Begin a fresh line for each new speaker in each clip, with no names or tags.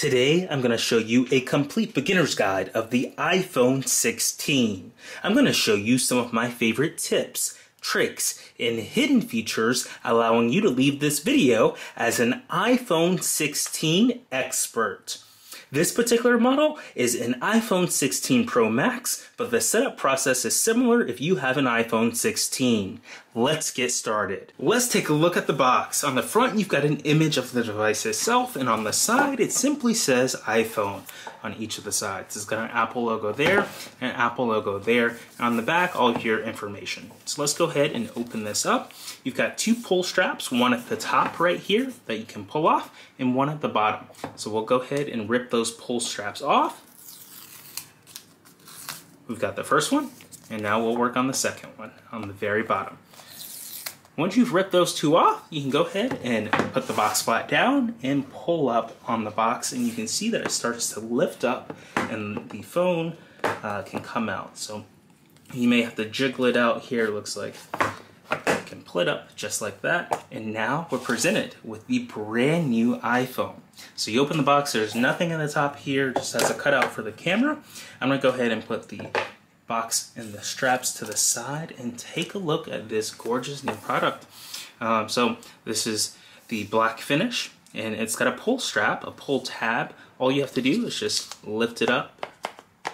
Today, I'm going to show you a complete beginner's guide of the iPhone 16. I'm going to show you some of my favorite tips, tricks, and hidden features allowing you to leave this video as an iPhone 16 expert. This particular model is an iPhone 16 Pro Max, but the setup process is similar if you have an iPhone 16. Let's get started. Let's take a look at the box. On the front, you've got an image of the device itself, and on the side, it simply says iPhone on each of the sides. It's got an Apple logo there, an Apple logo there, and on the back, all of your information. So let's go ahead and open this up. You've got two pull straps, one at the top right here that you can pull off, and one at the bottom. So we'll go ahead and rip those pull straps off. We've got the first one, and now we'll work on the second one on the very bottom. Once you've ripped those two off, you can go ahead and put the box flat down and pull up on the box and you can see that it starts to lift up and the phone uh, can come out. So you may have to jiggle it out here, it looks like. It can pull it up just like that. And now we're presented with the brand new iPhone. So you open the box, there's nothing in the top here, just has a cutout for the camera. I'm gonna go ahead and put the box and the straps to the side and take a look at this gorgeous new product. Um, so this is the black finish and it's got a pull strap, a pull tab. All you have to do is just lift it up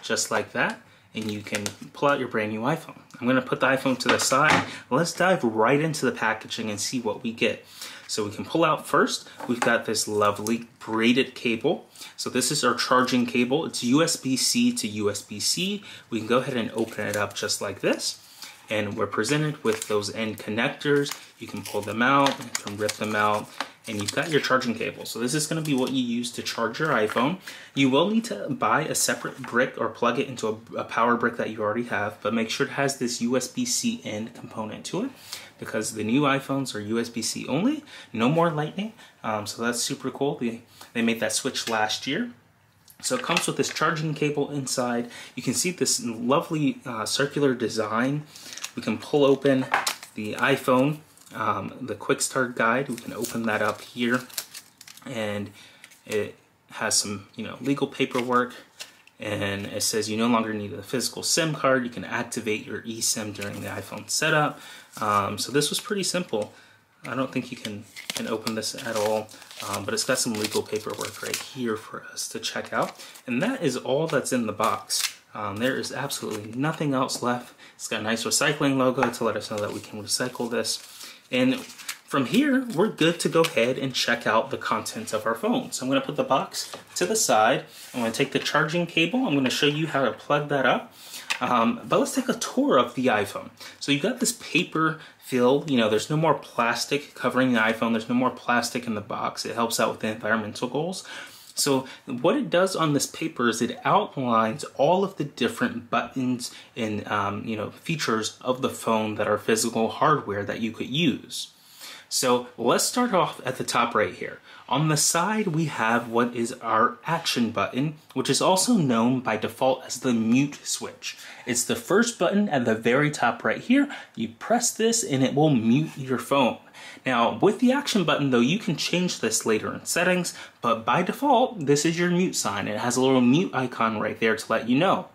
just like that and you can pull out your brand new iPhone. I'm gonna put the iPhone to the side. Let's dive right into the packaging and see what we get. So we can pull out first, we've got this lovely braided cable. So this is our charging cable. It's USB-C to USB-C. We can go ahead and open it up just like this. And we're presented with those end connectors. You can pull them out, you can rip them out, and you've got your charging cable. So this is gonna be what you use to charge your iPhone. You will need to buy a separate brick or plug it into a, a power brick that you already have, but make sure it has this USB-C end component to it because the new iPhones are USB-C only, no more Lightning. Um, so that's super cool. They, they made that switch last year. So it comes with this charging cable inside. You can see this lovely uh, circular design. We can pull open the iPhone, um, the quick start guide. We can open that up here and it has some you know legal paperwork and it says you no longer need a physical SIM card. You can activate your eSIM during the iPhone setup. Um, so this was pretty simple. I don't think you can, can open this at all, um, but it's got some legal paperwork right here for us to check out. And that is all that's in the box. Um, there is absolutely nothing else left. It's got a nice recycling logo to let us know that we can recycle this. And from here, we're good to go ahead and check out the contents of our phone. So I'm gonna put the box to the side. I'm gonna take the charging cable. I'm gonna show you how to plug that up. Um, but let's take a tour of the iPhone. So you've got this paper fill, you know, there's no more plastic covering the iPhone. There's no more plastic in the box. It helps out with the environmental goals. So what it does on this paper is it outlines all of the different buttons and um, you know features of the phone that are physical hardware that you could use. So let's start off at the top right here. On the side, we have what is our action button, which is also known by default as the mute switch. It's the first button at the very top right here. You press this and it will mute your phone. Now, with the action button though, you can change this later in settings, but by default, this is your mute sign. It has a little mute icon right there to let you know.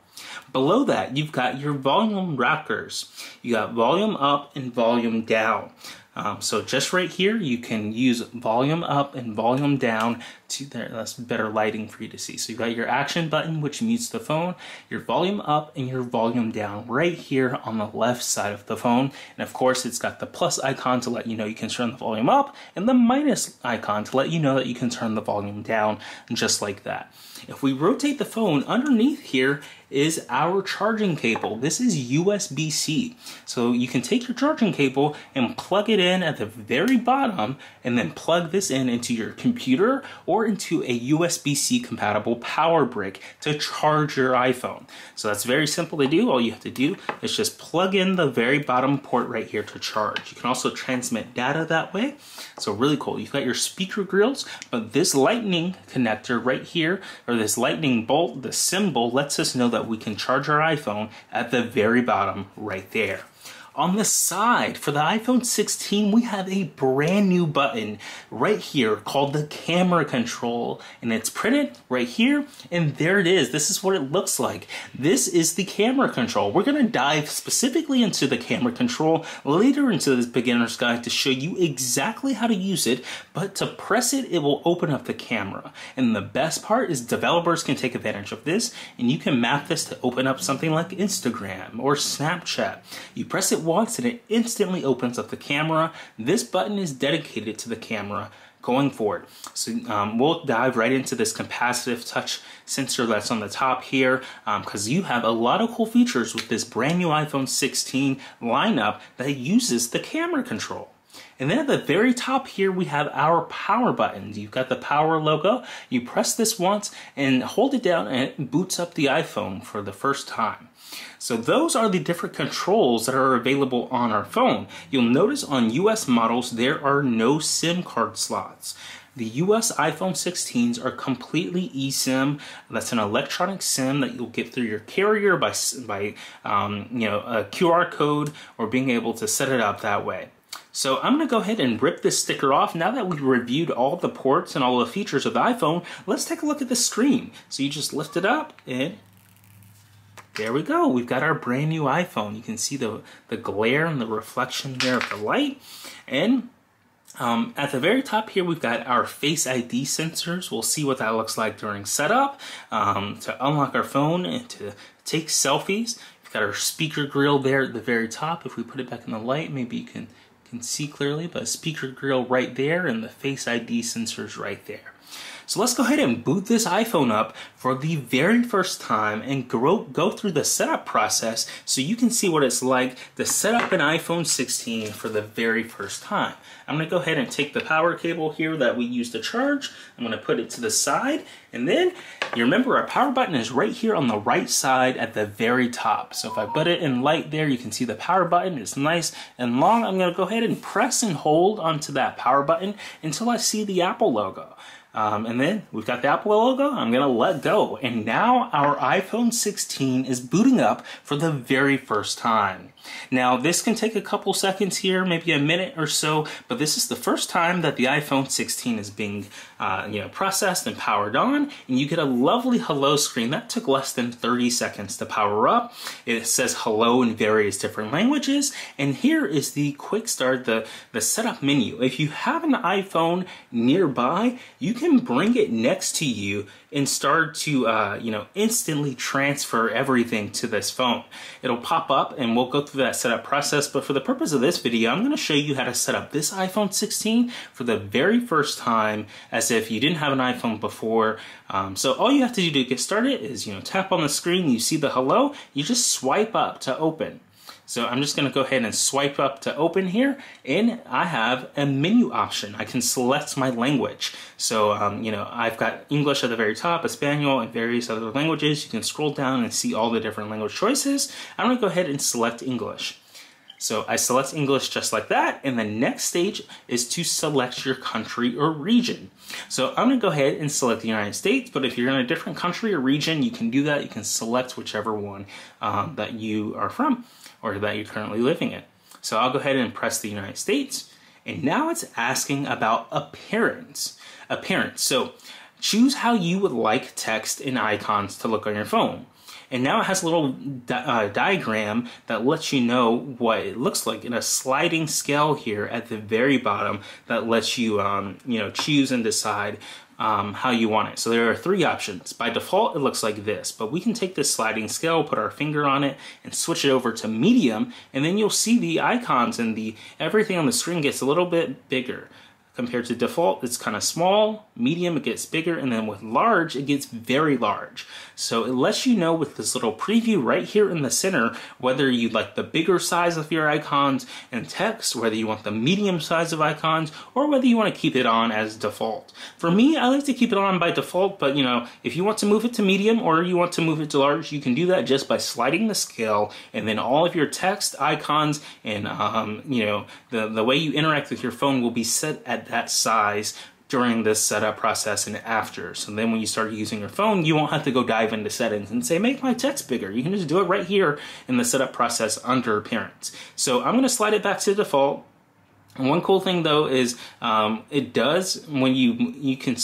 Below that, you've got your volume rockers. You got volume up and volume down. Um, so just right here, you can use volume up and volume down to there. That's better lighting for you to see. So you've got your action button, which mutes the phone, your volume up and your volume down right here on the left side of the phone. And of course, it's got the plus icon to let you know you can turn the volume up and the minus icon to let you know that you can turn the volume down just like that. If we rotate the phone underneath here is our charging cable. This is USB-C. So you can take your charging cable and plug it in at the very bottom and then plug this in into your computer or into a USB-C compatible power brick to charge your iPhone. So that's very simple to do. All you have to do is just plug in the very bottom port right here to charge. You can also transmit data that way. So really cool. You've got your speaker grills, but this lightning connector right here, or this lightning bolt, the symbol lets us know that we can charge our iPhone at the very bottom right there. On the side, for the iPhone 16, we have a brand new button right here called the camera control. And it's printed right here, and there it is. This is what it looks like. This is the camera control. We're gonna dive specifically into the camera control later into this beginner's guide to show you exactly how to use it, but to press it, it will open up the camera. And the best part is developers can take advantage of this, and you can map this to open up something like Instagram or Snapchat. You press it once and it instantly opens up the camera. This button is dedicated to the camera going forward. So um, we'll dive right into this capacitive touch sensor that's on the top here because um, you have a lot of cool features with this brand new iPhone 16 lineup that uses the camera control. And then at the very top here, we have our power buttons. You've got the power logo. You press this once and hold it down and it boots up the iPhone for the first time. So those are the different controls that are available on our phone. You'll notice on US models, there are no SIM card slots. The US iPhone 16s are completely eSIM. That's an electronic SIM that you'll get through your carrier by, by um, you know, a QR code or being able to set it up that way. So I'm going to go ahead and rip this sticker off. Now that we've reviewed all the ports and all the features of the iPhone, let's take a look at the screen. So you just lift it up and there we go. We've got our brand new iPhone. You can see the, the glare and the reflection there of the light. And um, at the very top here, we've got our Face ID sensors. We'll see what that looks like during setup um, to unlock our phone and to take selfies. We've got our speaker grill there at the very top. If we put it back in the light, maybe you can, can see clearly, but a speaker grill right there and the Face ID sensors right there. So let's go ahead and boot this iPhone up for the very first time and go, go through the setup process so you can see what it's like to set up an iPhone 16 for the very first time. I'm to go ahead and take the power cable here that we used to charge. I'm to put it to the side and then you remember our power button is right here on the right side at the very top. So if I put it in light there, you can see the power button is nice and long. I'm to go ahead and press and hold onto that power button until I see the Apple logo. Um, and then we've got the Apple logo. I'm going to let go. And now our iPhone 16 is booting up for the very first time. Now, this can take a couple seconds here, maybe a minute or so, but this is the first time that the iPhone 16 is being uh, you know, processed and powered on, and you get a lovely hello screen. That took less than 30 seconds to power up. It says hello in various different languages, and here is the quick start, the, the setup menu. If you have an iPhone nearby, you can bring it next to you and start to, uh, you know, instantly transfer everything to this phone. It'll pop up and we'll go through that setup process, but for the purpose of this video, I'm gonna show you how to set up this iPhone 16 for the very first time as if you didn't have an iPhone before. Um, so all you have to do to get started is, you know, tap on the screen, you see the hello, you just swipe up to open. So I'm just going to go ahead and swipe up to open here and I have a menu option. I can select my language. So, um, you know, I've got English at the very top, Espanol, and various other languages. You can scroll down and see all the different language choices. I'm to go ahead and select English. So I select English just like that, and the next stage is to select your country or region. So I'm gonna go ahead and select the United States, but if you're in a different country or region, you can do that. You can select whichever one um, that you are from or that you're currently living in. So I'll go ahead and press the United States, and now it's asking about appearance. Appearance. So choose how you would like text and icons to look on your phone. And now it has a little di uh, diagram that lets you know what it looks like in a sliding scale here at the very bottom that lets you, um, you know, choose and decide um, how you want it. So there are three options. By default, it looks like this, but we can take this sliding scale, put our finger on it, and switch it over to medium, and then you'll see the icons and the everything on the screen gets a little bit bigger. Compared to default, it's kind of small, medium, it gets bigger, and then with large, it gets very large. So it lets you know with this little preview right here in the center, whether you like the bigger size of your icons and text, whether you want the medium size of icons, or whether you want to keep it on as default. For me, I like to keep it on by default, but you know, if you want to move it to medium or you want to move it to large, you can do that just by sliding the scale, and then all of your text, icons, and um, you know, the, the way you interact with your phone will be set at that size during this setup process and after. So then when you start using your phone, you won't have to go dive into settings and say, make my text bigger. You can just do it right here in the setup process under appearance. So I'm going to slide it back to default. And one cool thing though is um, it does when you you can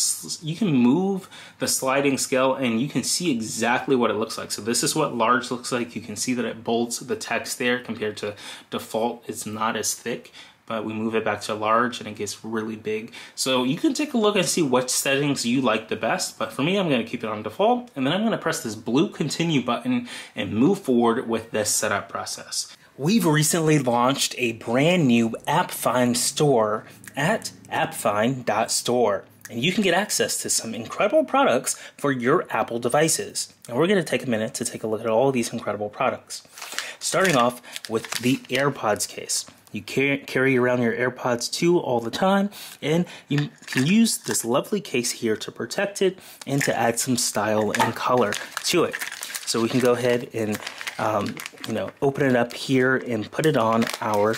you can move the sliding scale and you can see exactly what it looks like. So this is what large looks like. You can see that it bolts the text there compared to default. It's not as thick but we move it back to large and it gets really big. So you can take a look and see what settings you like the best, but for me, I'm gonna keep it on default, and then I'm gonna press this blue continue button and move forward with this setup process. We've recently launched a brand new AppFind store at appfind.store. And you can get access to some incredible products for your Apple devices. And we're going to take a minute to take a look at all these incredible products. Starting off with the AirPods case. You carry around your AirPods 2 all the time, and you can use this lovely case here to protect it and to add some style and color to it. So we can go ahead and um, you know open it up here and put it on our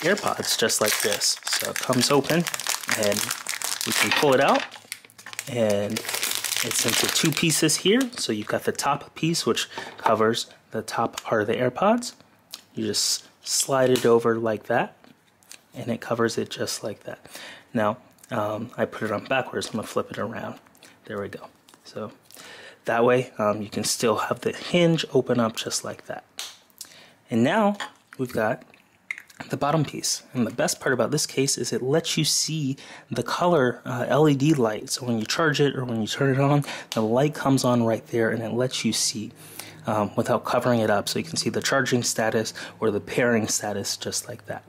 AirPods just like this. So it comes open and we can pull it out and it's into two pieces here. So you've got the top piece which covers the top part of the AirPods. You just slide it over like that and it covers it just like that. Now, um, I put it on backwards. I'm going to flip it around. There we go. So that way um, you can still have the hinge open up just like that. And now we've got the bottom piece. And the best part about this case is it lets you see the color uh, LED light. So when you charge it or when you turn it on, the light comes on right there and it lets you see um, without covering it up so you can see the charging status or the pairing status just like that.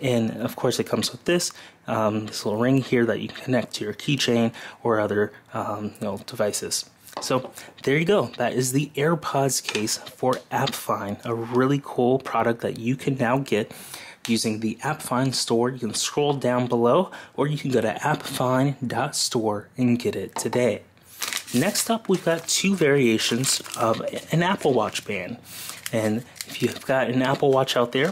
And of course it comes with this, um, this little ring here that you connect to your keychain or other um, you know, devices. So there you go. That is the AirPods case for AppFind, a really cool product that you can now get using the AppFind store. You can scroll down below or you can go to appfind.store and get it today. Next up, we've got two variations of an Apple Watch band. And if you've got an Apple Watch out there,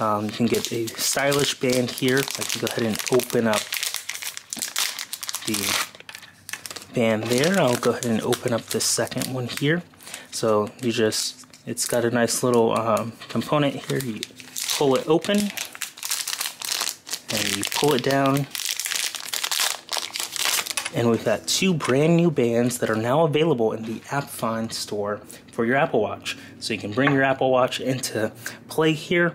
um, you can get a stylish band here. I can go ahead and open up the band there. I'll go ahead and open up the second one here. So you just, it's got a nice little um, component here. You pull it open and you pull it down and we've got two brand new bands that are now available in the AppFind store for your Apple Watch. So you can bring your Apple Watch into play here,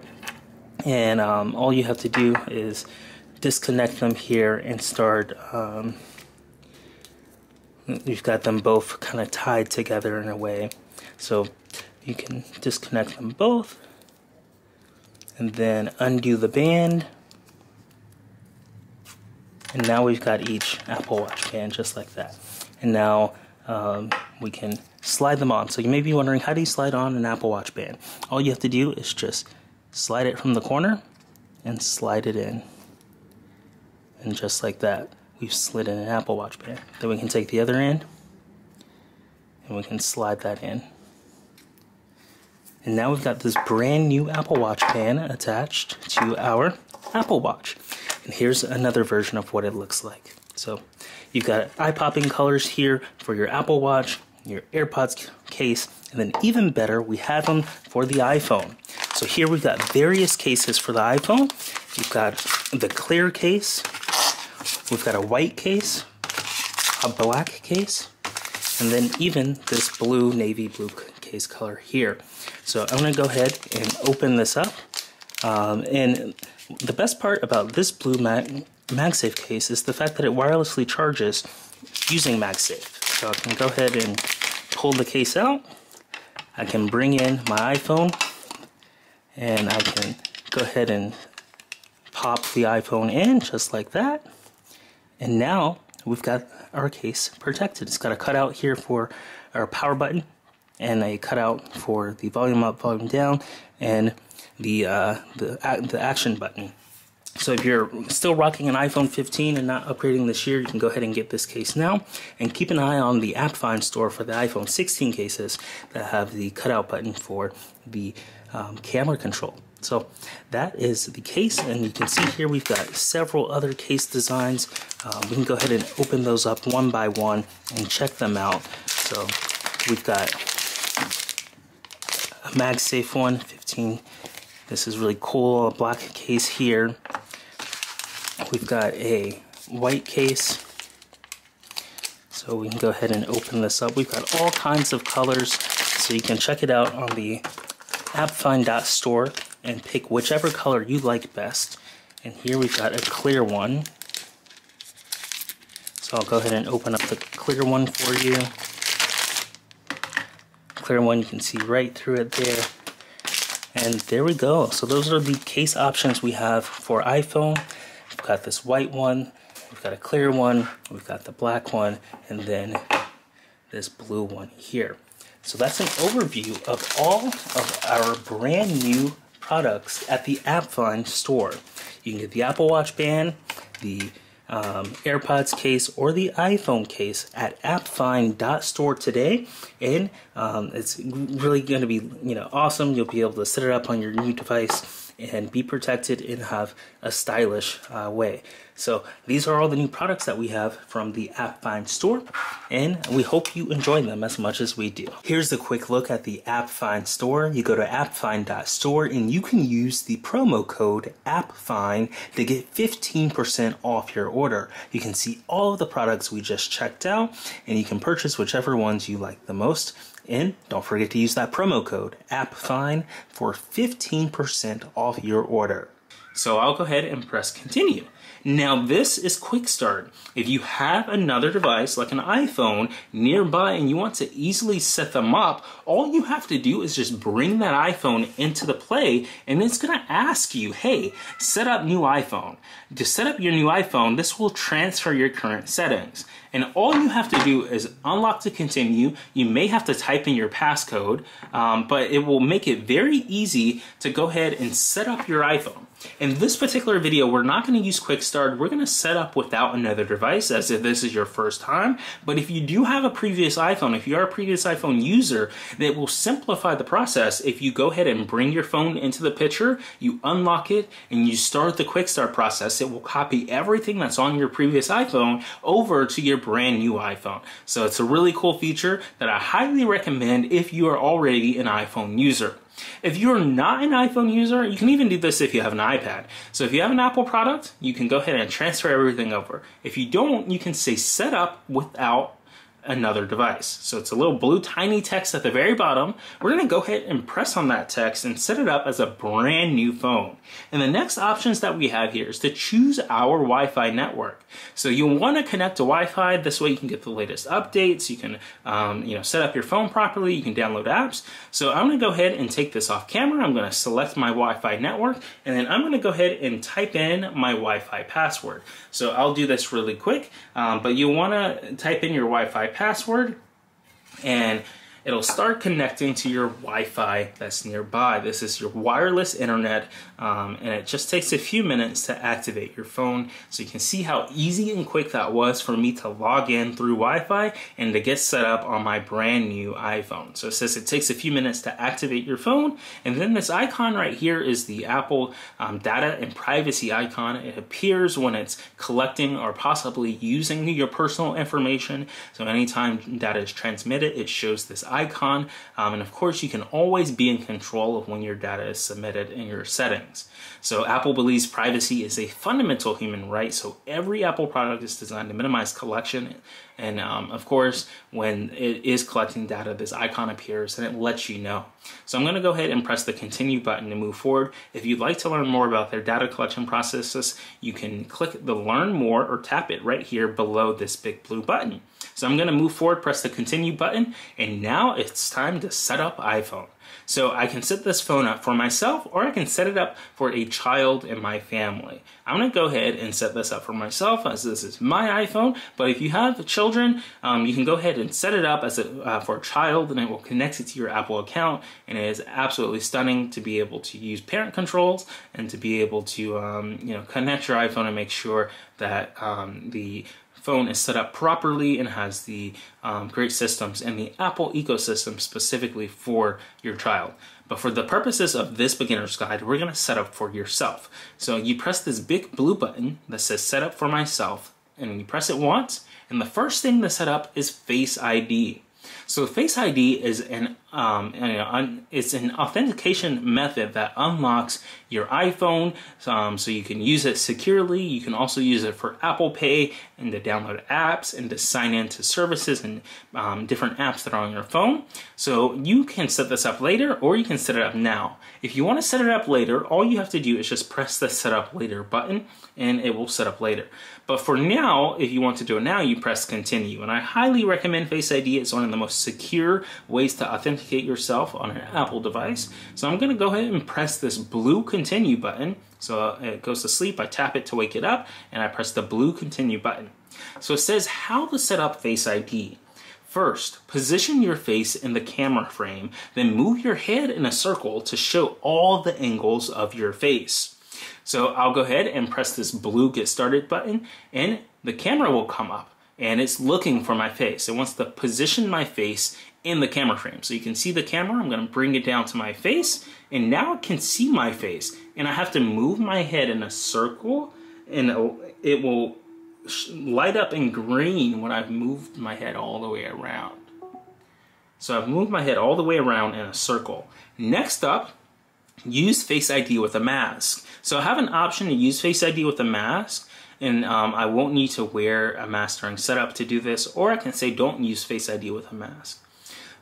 and um, all you have to do is disconnect them here and start. Um, you've got them both kind of tied together in a way, so you can disconnect them both, and then undo the band and now we've got each Apple Watch band just like that. And now um, we can slide them on. So you may be wondering, how do you slide on an Apple Watch band? All you have to do is just slide it from the corner and slide it in. And just like that, we've slid in an Apple Watch band. Then we can take the other end and we can slide that in. And now we've got this brand new Apple Watch band attached to our Apple Watch. And here's another version of what it looks like. So you've got eye-popping colors here for your Apple Watch, your AirPods case, and then even better, we have them for the iPhone. So here we've got various cases for the iPhone. You've got the clear case, we've got a white case, a black case, and then even this blue, navy blue case color here. So I'm gonna go ahead and open this up. Um, and the best part about this blue Mag MagSafe case is the fact that it wirelessly charges using MagSafe. So I can go ahead and pull the case out. I can bring in my iPhone and I can go ahead and pop the iPhone in just like that. And now we've got our case protected. It's got a cutout here for our power button and a cutout for the volume up, volume down, and the, uh, the, the action button. So if you're still rocking an iPhone 15 and not upgrading this year, you can go ahead and get this case now. And keep an eye on the AppFind store for the iPhone 16 cases that have the cutout button for the um, camera control. So that is the case, and you can see here we've got several other case designs. Uh, we can go ahead and open those up one by one and check them out. So we've got a MagSafe one, 15. This is really cool, a black case here. We've got a white case. So we can go ahead and open this up. We've got all kinds of colors, so you can check it out on the appfind.store and pick whichever color you like best. And here we've got a clear one. So I'll go ahead and open up the clear one for you. Clear one, you can see right through it there. And there we go. So those are the case options we have for iPhone. We've got this white one, we've got a clear one, we've got the black one, and then this blue one here. So that's an overview of all of our brand new products at the AppFind store. You can get the Apple Watch band, the um, AirPods case, or the iPhone case at appfind.store today. And um, it's really going to be you know awesome. You'll be able to set it up on your new device and be protected and have a stylish uh, way. So these are all the new products that we have from the AppFind store and we hope you enjoy them as much as we do. Here's a quick look at the AppFind store. You go to appfind.store and you can use the promo code AppFind to get 15% off your order. You can see all of the products we just checked out and you can purchase whichever ones you like the most. And don't forget to use that promo code AppFind for 15% off your order. So I'll go ahead and press continue. Now this is quick start. If you have another device like an iPhone nearby and you want to easily set them up, all you have to do is just bring that iPhone into the play and it's gonna ask you, hey, set up new iPhone. To set up your new iPhone, this will transfer your current settings. And all you have to do is unlock to continue. You may have to type in your passcode, um, but it will make it very easy to go ahead and set up your iPhone. In this particular video, we're not going to use Quick Start. We're going to set up without another device as if this is your first time. But if you do have a previous iPhone, if you are a previous iPhone user, that will simplify the process. If you go ahead and bring your phone into the picture, you unlock it, and you start the Quick Start process, it will copy everything that's on your previous iPhone over to your brand new iPhone. So it's a really cool feature that I highly recommend if you are already an iPhone user. If you're not an iPhone user, you can even do this if you have an iPad. So if you have an Apple product, you can go ahead and transfer everything over. If you don't, you can say set up without another device. So it's a little blue tiny text at the very bottom. We're gonna go ahead and press on that text and set it up as a brand new phone. And the next options that we have here is to choose our Wi-Fi network. So you'll wanna connect to Wi-Fi. This way you can get the latest updates. You can um, you know, set up your phone properly. You can download apps. So I'm gonna go ahead and take this off camera. I'm gonna select my Wi-Fi network and then I'm gonna go ahead and type in my Wi-Fi password. So I'll do this really quick, um, but you wanna type in your Wi-Fi password and it'll start connecting to your Wi-Fi that's nearby. This is your wireless internet, um, and it just takes a few minutes to activate your phone. So you can see how easy and quick that was for me to log in through Wi-Fi and to get set up on my brand new iPhone. So it says it takes a few minutes to activate your phone, and then this icon right here is the Apple um, data and privacy icon. It appears when it's collecting or possibly using your personal information. So anytime data is transmitted, it shows this icon. Um, and of course, you can always be in control of when your data is submitted in your settings. So Apple believes privacy is a fundamental human right. So every Apple product is designed to minimize collection. And um, of course, when it is collecting data, this icon appears and it lets you know. So I'm going to go ahead and press the continue button to move forward. If you'd like to learn more about their data collection processes, you can click the learn more or tap it right here below this big blue button. So I'm going to move forward, press the continue button, and now it's time to set up iPhone. So I can set this phone up for myself or I can set it up for a child in my family. I'm to go ahead and set this up for myself as this is my iPhone. But if you have children, um, you can go ahead and set it up as a, uh, for a child and it will connect it to your Apple account. And it is absolutely stunning to be able to use parent controls and to be able to um, you know connect your iPhone and make sure that um, the phone is set up properly and has the um, great systems and the Apple ecosystem specifically for your child. But for the purposes of this beginner's guide, we're gonna set up for yourself. So you press this big blue button that says set up for myself and you press it once and the first thing to set up is Face ID. So Face ID is an um, it's an authentication method that unlocks your iPhone, um, so you can use it securely. You can also use it for Apple Pay and to download apps and to sign into services and um, different apps that are on your phone. So you can set this up later, or you can set it up now. If you want to set it up later, all you have to do is just press the Set Up Later button, and it will set up later. But for now, if you want to do it now, you press continue. And I highly recommend Face ID. It's one of the most secure ways to authenticate yourself on an Apple device. So I'm gonna go ahead and press this blue continue button. So uh, it goes to sleep, I tap it to wake it up, and I press the blue continue button. So it says how to set up Face ID. First, position your face in the camera frame, then move your head in a circle to show all the angles of your face. So I'll go ahead and press this blue get started button and the camera will come up and it's looking for my face. It wants to position my face in the camera frame. So you can see the camera, I'm gonna bring it down to my face and now it can see my face and I have to move my head in a circle and it will light up in green when I've moved my head all the way around. So I've moved my head all the way around in a circle. Next up, use Face ID with a mask. So I have an option to use Face ID with a mask, and um, I won't need to wear a mask during setup to do this, or I can say don't use Face ID with a mask.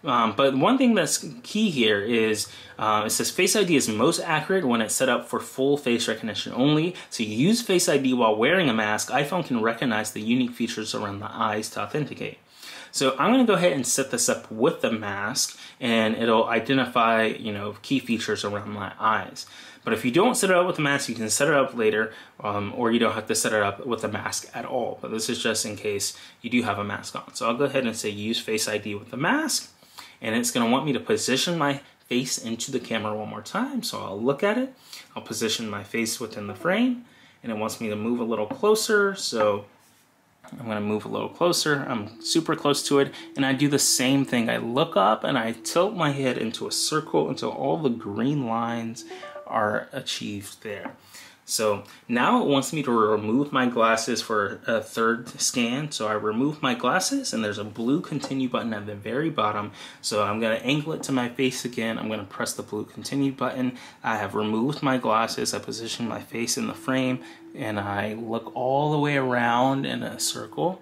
Um, but one thing that's key here is uh, it says Face ID is most accurate when it's set up for full face recognition only. So use Face ID while wearing a mask, iPhone can recognize the unique features around the eyes to authenticate. So I'm going to go ahead and set this up with the mask and it'll identify, you know, key features around my eyes. But if you don't set it up with the mask, you can set it up later, um, or you don't have to set it up with a mask at all. But this is just in case you do have a mask on. So I'll go ahead and say use Face ID with the mask, and it's gonna want me to position my face into the camera one more time. So I'll look at it, I'll position my face within the frame, and it wants me to move a little closer. So I'm gonna move a little closer. I'm super close to it. And I do the same thing. I look up and I tilt my head into a circle until all the green lines are achieved there. So now it wants me to remove my glasses for a third scan. So I remove my glasses and there's a blue continue button at the very bottom. So I'm gonna angle it to my face again. I'm gonna press the blue continue button. I have removed my glasses. I position my face in the frame and I look all the way around in a circle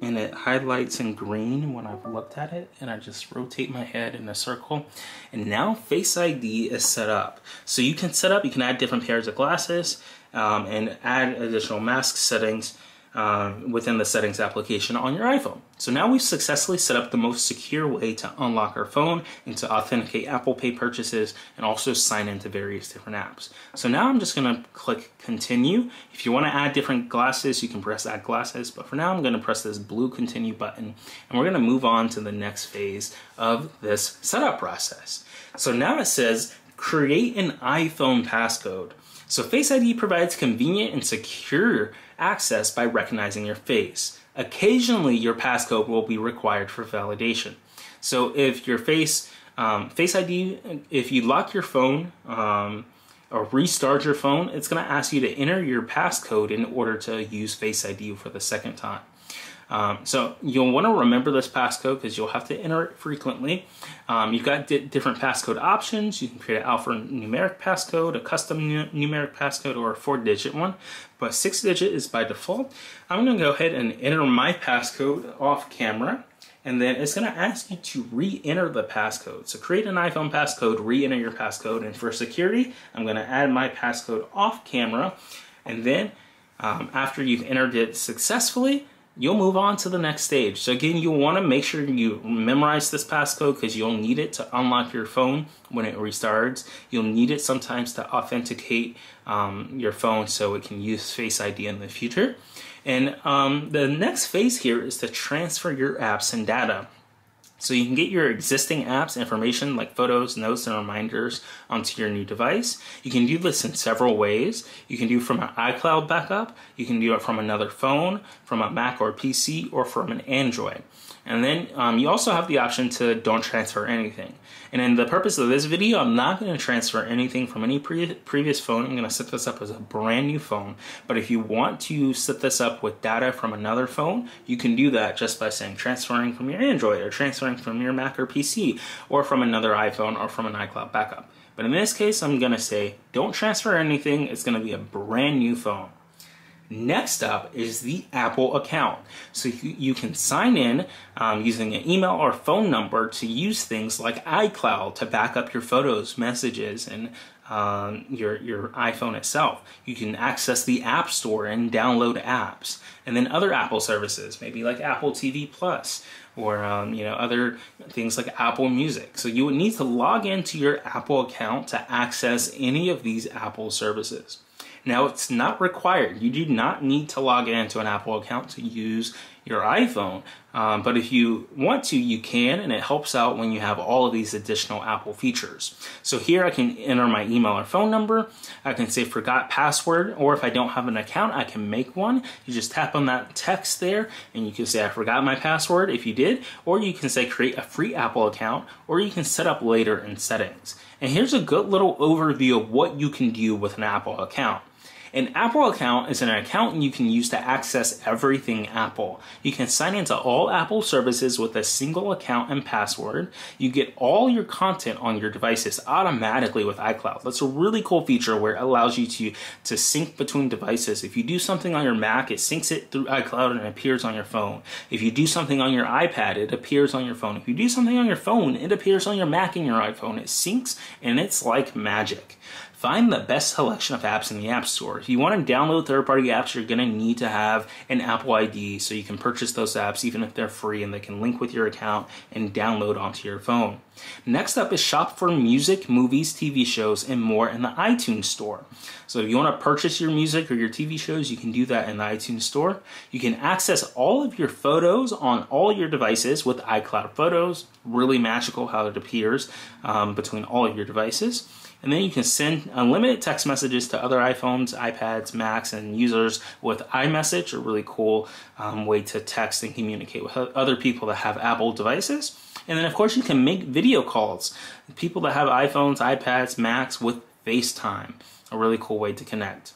and it highlights in green when I've looked at it and I just rotate my head in a circle. And now Face ID is set up. So you can set up you can add different pairs of glasses um, and add additional mask settings um, within the settings application on your iPhone. So now we've successfully set up the most secure way to unlock our phone and to authenticate Apple Pay purchases and also sign into various different apps. So now I'm just gonna click continue. If you wanna add different glasses, you can press add glasses, but for now I'm gonna press this blue continue button and we're gonna move on to the next phase of this setup process. So now it says create an iPhone passcode. So Face ID provides convenient and secure access by recognizing your face. Occasionally, your passcode will be required for validation. So if your face, um, Face ID, if you lock your phone um, or restart your phone, it's going to ask you to enter your passcode in order to use Face ID for the second time. Um, so you'll want to remember this passcode because you'll have to enter it frequently. Um, you've got different passcode options. You can create an alphanumeric passcode, a custom numeric passcode, or a four-digit one. But six-digit is by default. I'm going to go ahead and enter my passcode off camera and then it's going to ask you to re-enter the passcode. So create an iPhone passcode, re-enter your passcode, and for security, I'm going to add my passcode off camera, and then um, after you've entered it successfully, you'll move on to the next stage. So again, you'll want to make sure you memorize this passcode because you'll need it to unlock your phone when it restarts. You'll need it sometimes to authenticate um, your phone so it can use Face ID in the future. And um, the next phase here is to transfer your apps and data. So you can get your existing apps information like photos, notes, and reminders onto your new device. You can do this in several ways. You can do from an iCloud backup, you can do it from another phone, from a Mac or PC, or from an Android. And then um, you also have the option to don't transfer anything. And in the purpose of this video, I'm not going to transfer anything from any pre previous phone. I'm going to set this up as a brand new phone. But if you want to set this up with data from another phone, you can do that just by saying transferring from your Android or transferring from your Mac or PC or from another iPhone or from an iCloud backup. But in this case, I'm going to say don't transfer anything. It's going to be a brand new phone. Next up is the Apple account. So you, can sign in um, using an email or phone number to use things like iCloud to back up your photos, messages, and um, your, your iPhone itself. You can access the App Store and download apps. And then other Apple services, maybe like Apple TV Plus or um, you know other things like Apple Music. So you would need to log into your Apple account to access any of these Apple services. Now, it's not required. You do not need to log into an Apple account to use your iPhone. Um, but if you want to, you can, and it helps out when you have all of these additional Apple features. So here I can enter my email or phone number. I can say forgot password, or if I don't have an account, I can make one. You just tap on that text there, and you can say I forgot my password if you did, or you can say create a free Apple account, or you can set up later in settings. And here's a good little overview of what you can do with an Apple account. An Apple account is an account you can use to access everything Apple. You can sign into all Apple services with a single account and password. You get all your content on your devices automatically with iCloud. That's a really cool feature where it allows you to, to sync between devices. If you do something on your Mac, it syncs it through iCloud and appears on your phone. If you do something on your iPad, it appears on your phone. If you do something on your phone, it appears on your Mac and your iPhone. It syncs and it's like magic. Find the best selection of apps in the App Store. If you want to download third party apps, you're going to need to have an Apple ID so you can purchase those apps even if they're free and they can link with your account and download onto your phone. Next up is shop for music, movies, TV shows, and more in the iTunes Store. So if you want to purchase your music or your TV shows, you can do that in the iTunes Store. You can access all of your photos on all your devices with iCloud Photos. Really magical how it appears um, between all of your devices. And then you can send unlimited text messages to other iPhones, iPads, Macs, and users with iMessage, a really cool um, way to text and communicate with other people that have Apple devices. And then, of course, you can make video calls. People that have iPhones, iPads, Macs with FaceTime, a really cool way to connect.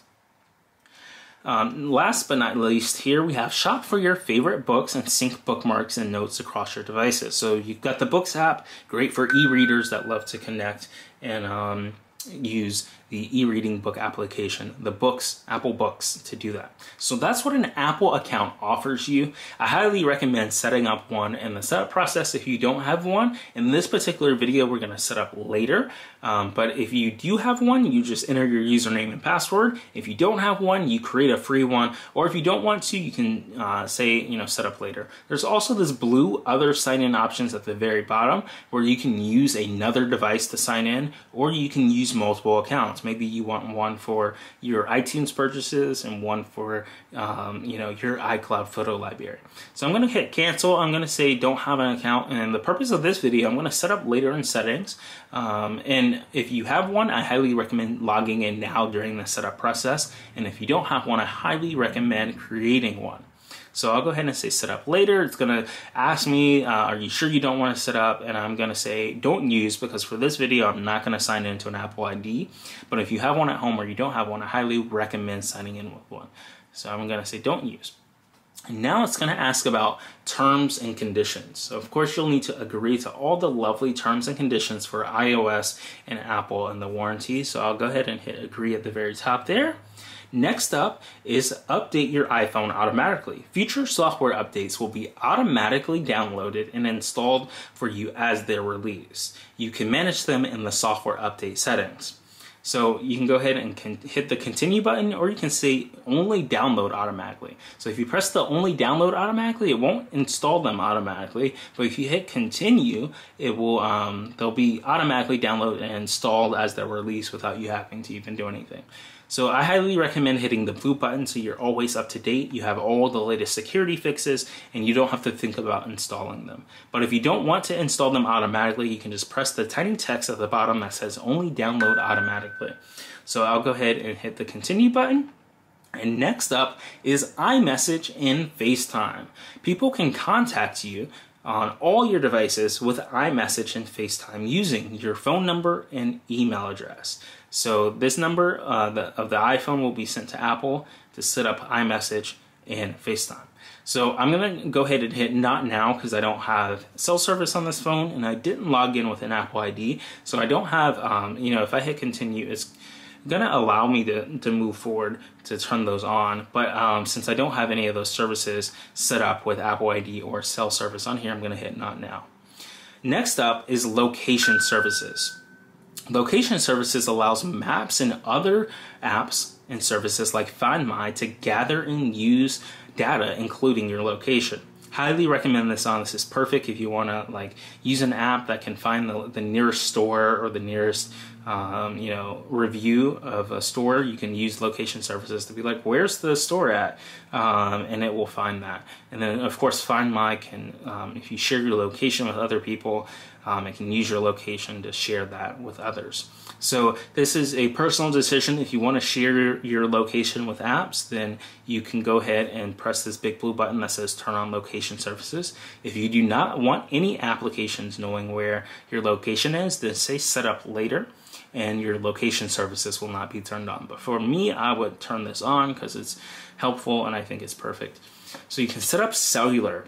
Um, last but not least, here we have shop for your favorite books and sync bookmarks and notes across your devices. So you've got the Books app, great for e-readers that love to connect and um, use the e-reading book application, the books, Apple Books to do that. So that's what an Apple account offers you. I highly recommend setting up one and the setup process if you don't have one. In this particular video, we're gonna set up later. Um, but if you do have one, you just enter your username and password. If you don't have one, you create a free one. Or if you don't want to, you can uh, say, you know, set up later. There's also this blue other sign-in options at the very bottom where you can use another device to sign in or you can use multiple accounts. Maybe you want one for your iTunes purchases and one for um, you know your iCloud photo library. So I'm going to hit cancel. I'm going to say don't have an account, and the purpose of this video, I'm going to set up later in settings. Um, and if you have one, I highly recommend logging in now during the setup process. And if you don't have one, I highly recommend creating one. So I'll go ahead and say set up later. It's gonna ask me, uh, are you sure you don't wanna set up? And I'm gonna say don't use because for this video, I'm not gonna sign into an Apple ID. But if you have one at home or you don't have one, I highly recommend signing in with one. So I'm gonna say don't use. And now it's going to ask about terms and conditions. So of course you'll need to agree to all the lovely terms and conditions for iOS and Apple and the warranty. So I'll go ahead and hit agree at the very top there. Next up is update your iPhone automatically. Future software updates will be automatically downloaded and installed for you as they're released. You can manage them in the software update settings. So you can go ahead and hit the continue button or you can say only download automatically. So if you press the only download automatically, it won't install them automatically. But if you hit continue, it will um, they'll be automatically downloaded and installed as they're released without you having to even do anything. So I highly recommend hitting the blue button so you're always up to date. You have all the latest security fixes and you don't have to think about installing them. But if you don't want to install them automatically, you can just press the tiny text at the bottom that says only download automatically. So I'll go ahead and hit the continue button. And next up is iMessage and FaceTime. People can contact you on all your devices with iMessage and FaceTime using your phone number and email address. So this number uh, the, of the iPhone will be sent to Apple to set up iMessage and FaceTime. So I'm gonna go ahead and hit not now because I don't have cell service on this phone and I didn't log in with an Apple ID. So I don't have, um, you know, if I hit continue, it's gonna allow me to, to move forward to turn those on. But um, since I don't have any of those services set up with Apple ID or cell service on here, I'm gonna hit not now. Next up is location services. Location services allows maps and other apps and services like Find My to gather and use data, including your location highly recommend this on. This is perfect if you want to like use an app that can find the, the nearest store or the nearest um, you know review of a store. You can use location services to be like, where's the store at, um, and it will find that. And then of course, Find My can um, if you share your location with other people, um, it can use your location to share that with others. So this is a personal decision. If you want to share your location with apps, then you can go ahead and press this big blue button that says turn on location services. If you do not want any applications knowing where your location is, then say set up later and your location services will not be turned on. But for me, I would turn this on because it's helpful and I think it's perfect. So you can set up cellular.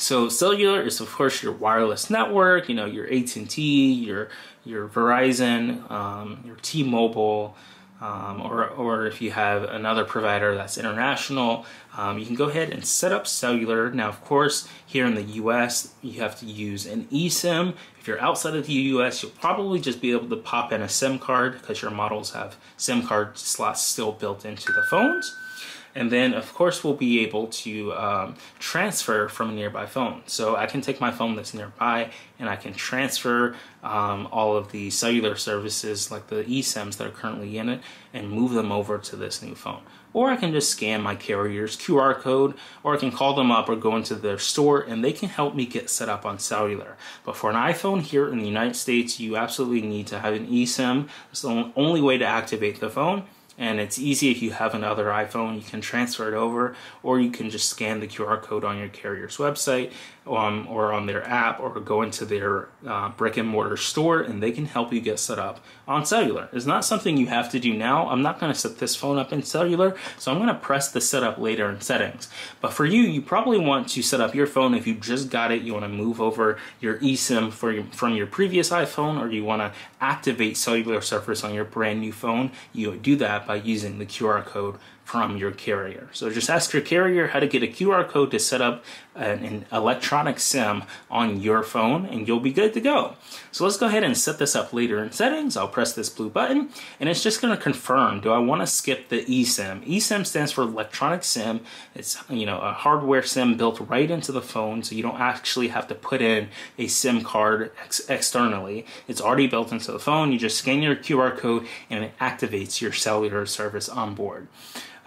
So cellular is of course your wireless network, you know, your AT&T, your your Verizon, um, your T-Mobile, um, or, or if you have another provider that's international, um, you can go ahead and set up cellular. Now, of course, here in the US, you have to use an eSIM. If you're outside of the US, you'll probably just be able to pop in a SIM card because your models have SIM card slots still built into the phones. And then, of course, we'll be able to um, transfer from a nearby phone. So I can take my phone that's nearby and I can transfer um, all of the cellular services like the eSIMs that are currently in it and move them over to this new phone. Or I can just scan my carrier's QR code, or I can call them up or go into their store and they can help me get set up on cellular. But for an iPhone here in the United States, you absolutely need to have an eSIM. It's the only way to activate the phone and it's easy if you have another iPhone you can transfer it over or you can just scan the QR code on your carrier's website um, or on their app or go into their uh, brick and mortar store and they can help you get set up on cellular. It's not something you have to do now. I'm not going to set this phone up in cellular, so I'm going to press the setup later in settings. But for you, you probably want to set up your phone if you just got it, you want to move over your eSIM for your, from your previous iPhone or you want to activate cellular service on your brand new phone, you do that by using the QR code from your carrier. So just ask your carrier how to get a QR code to set up an, an, electronic SIM on your phone and you'll be good to go. So let's go ahead and set this up later in settings. I'll press this blue button and it's just going to confirm do I want to skip the eSIM. eSIM stands for electronic SIM. It's you know a hardware SIM built right into the phone so you don't actually have to put in a SIM card ex externally. It's already built into the phone. You just scan your QR code and it activates your cellular service on board.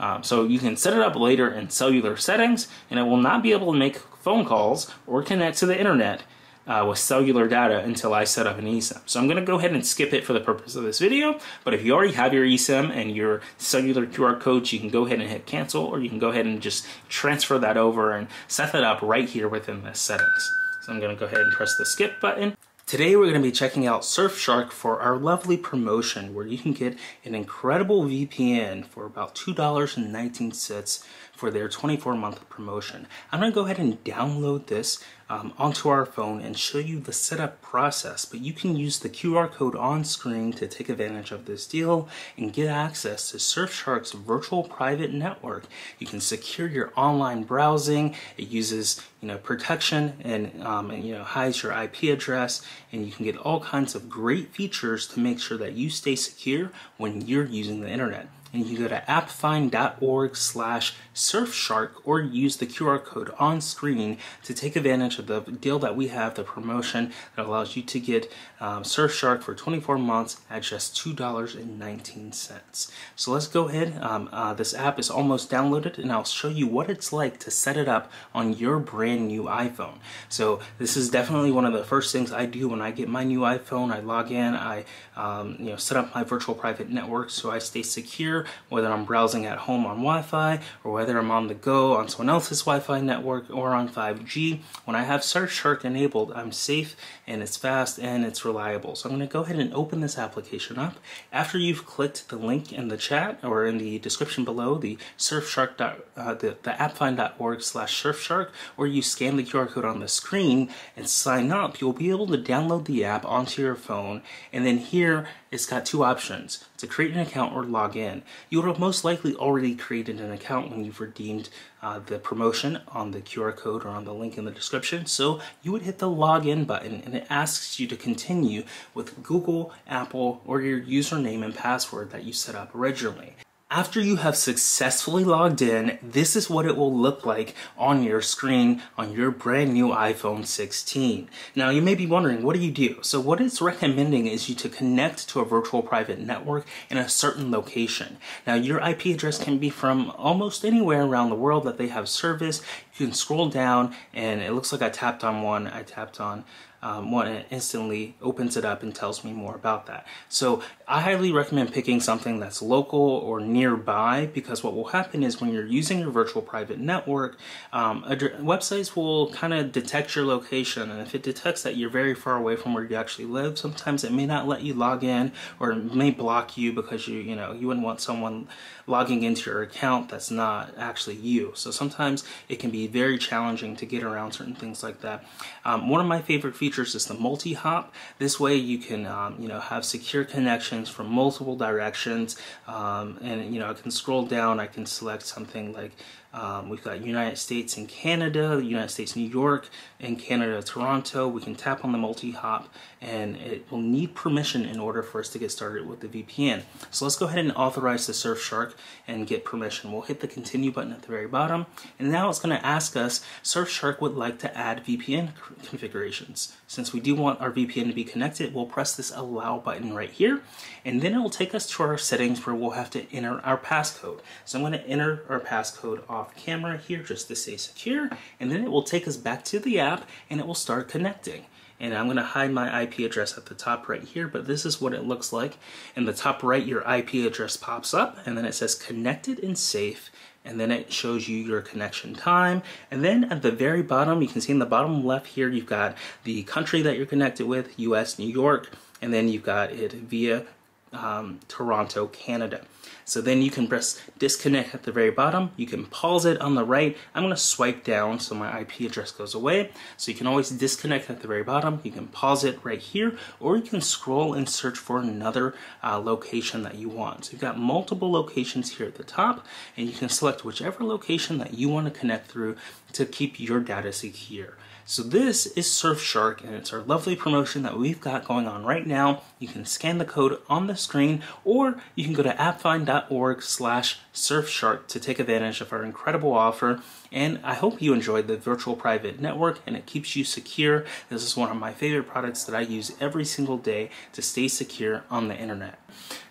Um, so you can set it up later in cellular settings and it will not be able to make phone calls or connect to the internet uh, with cellular data until I set up an eSIM. So I'm going to go ahead and skip it for the purpose of this video, but if you already have your eSIM and your cellular QR code, you can go ahead and hit cancel or you can go ahead and just transfer that over and set that up right here within the settings. So I'm going to go ahead and press the skip button. Today we're going to be checking out Surfshark for our lovely promotion where you can get an incredible VPN for about $2.19 for their 24 month promotion. I'm going to go ahead and download this um, onto our phone and show you the setup process, but you can use the QR code on screen to take advantage of this deal and get access to Surfshark's virtual private network. You can secure your online browsing. It uses you know protection and, um, and you know hides your IP address, and you can get all kinds of great features to make sure that you stay secure when you're using the internet. And you can go to appfind.org slash surfshark or use the QR code on screen to take advantage of the deal that we have, the promotion that allows you to get um, Surfshark for 24 months at just $2.19. So let's go ahead. Um, uh, this app is almost downloaded and I'll show you what it's like to set it up on your brand new iPhone. So this is definitely one of the first things I do when I get my new iPhone. I log in, I um, you know set up my virtual private network so I stay secure whether I'm browsing at home on Wi-Fi or whether I'm on the go on someone else's Wi-Fi network or on 5G. When I have Surfshark enabled, I'm safe and it's fast and it's reliable. So I'm going to go ahead and open this application up. After you've clicked the link in the chat or in the description below, the Surfshark, uh, the, the appfind.org slash Surfshark, or you scan the QR code on the screen and sign up, you'll be able to download the app onto your phone. And then here, it's got two options, to create an account or log in. You would have most likely already created an account when you've redeemed uh, the promotion on the QR code or on the link in the description. So you would hit the login button and it asks you to continue with Google, Apple, or your username and password that you set up originally. After you have successfully logged in, this is what it will look like on your screen on your brand new iPhone 16. Now you may be wondering, what do you do? So what it's recommending is you to connect to a virtual private network in a certain location. Now your IP address can be from almost anywhere around the world that they have service. You can scroll down and it looks like I tapped on one. I tapped on um, one instantly opens it up and tells me more about that. So I highly recommend picking something that's local or nearby because what will happen is when you're using your virtual private network, um, websites will kind of detect your location and if it detects that you're very far away from where you actually live, sometimes it may not let you log in or it may block you because you, you know, you wouldn't want someone logging into your account that's not actually you. So sometimes it can be very challenging to get around certain things like that. Um, one of my favorite features features is the multi-hop. This way you can, um, you know, have secure connections from multiple directions. Um, and, you know, I can scroll down, I can select something like um, we've got United States and Canada, United States, New York, and Canada, Toronto. We can tap on the multi-hop and it will need permission in order for us to get started with the VPN. So let's go ahead and authorize the Surfshark and get permission. We'll hit the continue button at the very bottom. And now it's gonna ask us, Surfshark would like to add VPN configurations. Since we do want our VPN to be connected, we'll press this allow button right here. And then it will take us to our settings where we'll have to enter our passcode. So I'm gonna enter our passcode off camera here just to stay secure and then it will take us back to the app and it will start connecting and I'm going to hide my IP address at the top right here, but this is what it looks like. In the top right, your IP address pops up, and then it says connected and safe, and then it shows you your connection time. And then at the very bottom, you can see in the bottom left here, you've got the country that you're connected with, US, New York, and then you've got it via um, Toronto, Canada. So then you can press disconnect at the very bottom. You can pause it on the right. I'm going to swipe down so my IP address goes away. So you can always disconnect at the very bottom. You can pause it right here, or you can scroll and search for another uh, location that you want. So you've got multiple locations here at the top, and you can select whichever location that you want to connect through to keep your data secure. So this is Surfshark and it's our lovely promotion that we've got going on right now. You can scan the code on the screen or you can go to appfind.org slash surfshark to take advantage of our incredible offer. And I hope you enjoyed the virtual private network and it keeps you secure. This is one of my favorite products that I use every single day to stay secure on the internet.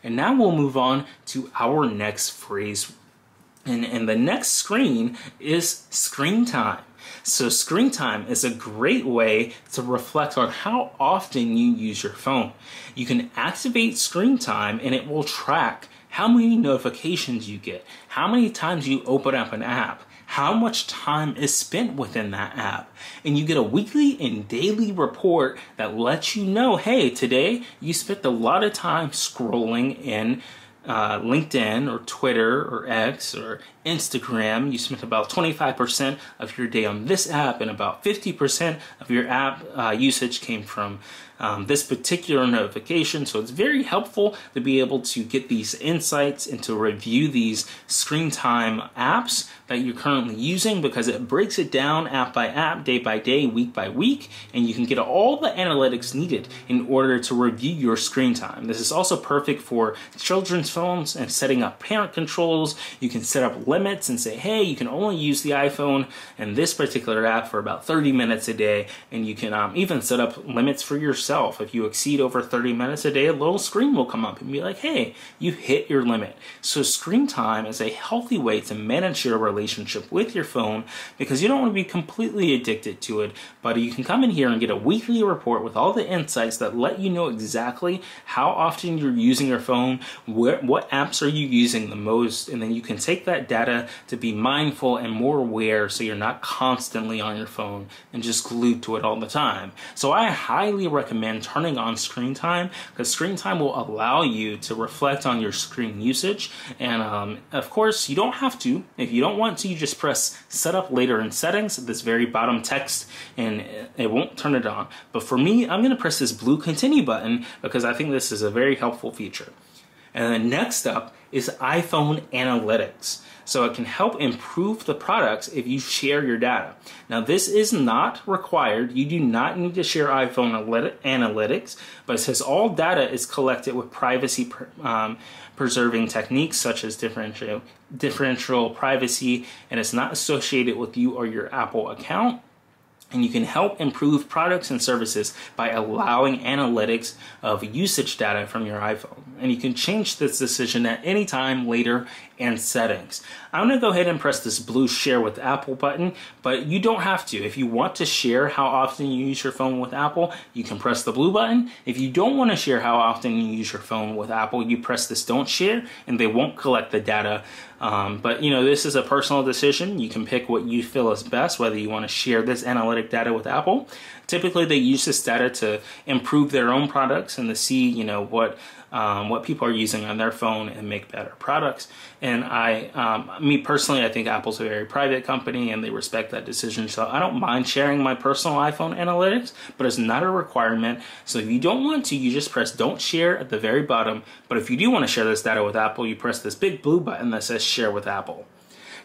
And now we'll move on to our next phrase. And, and the next screen is screen time. So screen time is a great way to reflect on how often you use your phone. You can activate screen time and it will track how many notifications you get, how many times you open up an app, how much time is spent within that app. And you get a weekly and daily report that lets you know, hey, today you spent a lot of time scrolling in uh, LinkedIn or Twitter or X or Instagram, you spent about 25% of your day on this app, and about 50% of your app uh, usage came from um, this particular notification. So it's very helpful to be able to get these insights and to review these screen time apps that you're currently using because it breaks it down app by app, day by day, week by week, and you can get all the analytics needed in order to review your screen time. This is also perfect for children's phones and setting up parent controls. You can set up limits and say, hey, you can only use the iPhone and this particular app for about 30 minutes a day. And you can um, even set up limits for yourself. If you exceed over 30 minutes a day, a little screen will come up and be like, hey, you hit your limit. So screen time is a healthy way to manage your relationship with your phone because you don't want to be completely addicted to it, but you can come in here and get a weekly report with all the insights that let you know exactly how often you're using your phone, what apps are you using the most, and then you can take that data to be mindful and more aware so you're not constantly on your phone and just glued to it all the time. So I highly recommend turning on screen time because screen time will allow you to reflect on your screen usage. And um, of course, you don't have to. If you don't want to, you just press setup later in settings this very bottom text and it won't turn it on. But for me, I'm going to press this blue continue button because I think this is a very helpful feature. And then next up is iPhone Analytics. So it can help improve the products if you share your data. Now, this is not required. You do not need to share iPhone Analytics, but it says all data is collected with privacy um, preserving techniques such as differential, differential privacy, and it's not associated with you or your Apple account and you can help improve products and services by allowing analytics of usage data from your iPhone. And you can change this decision at any time later and settings. I'm to go ahead and press this blue share with Apple button, but you don't have to. If you want to share how often you use your phone with Apple, you can press the blue button. If you don't want to share how often you use your phone with Apple, you press this don't share and they won't collect the data. Um, but you know, this is a personal decision. You can pick what you feel is best, whether you want to share this analytic data with Apple. Typically, they use this data to improve their own products and to see, you know, what um, what people are using on their phone and make better products. And I, um, me personally, I think Apple's a very private company and they respect that decision. So I don't mind sharing my personal iPhone analytics, but it's not a requirement. So if you don't want to, you just press don't share at the very bottom. But if you do want to share this data with Apple, you press this big blue button that says share with Apple.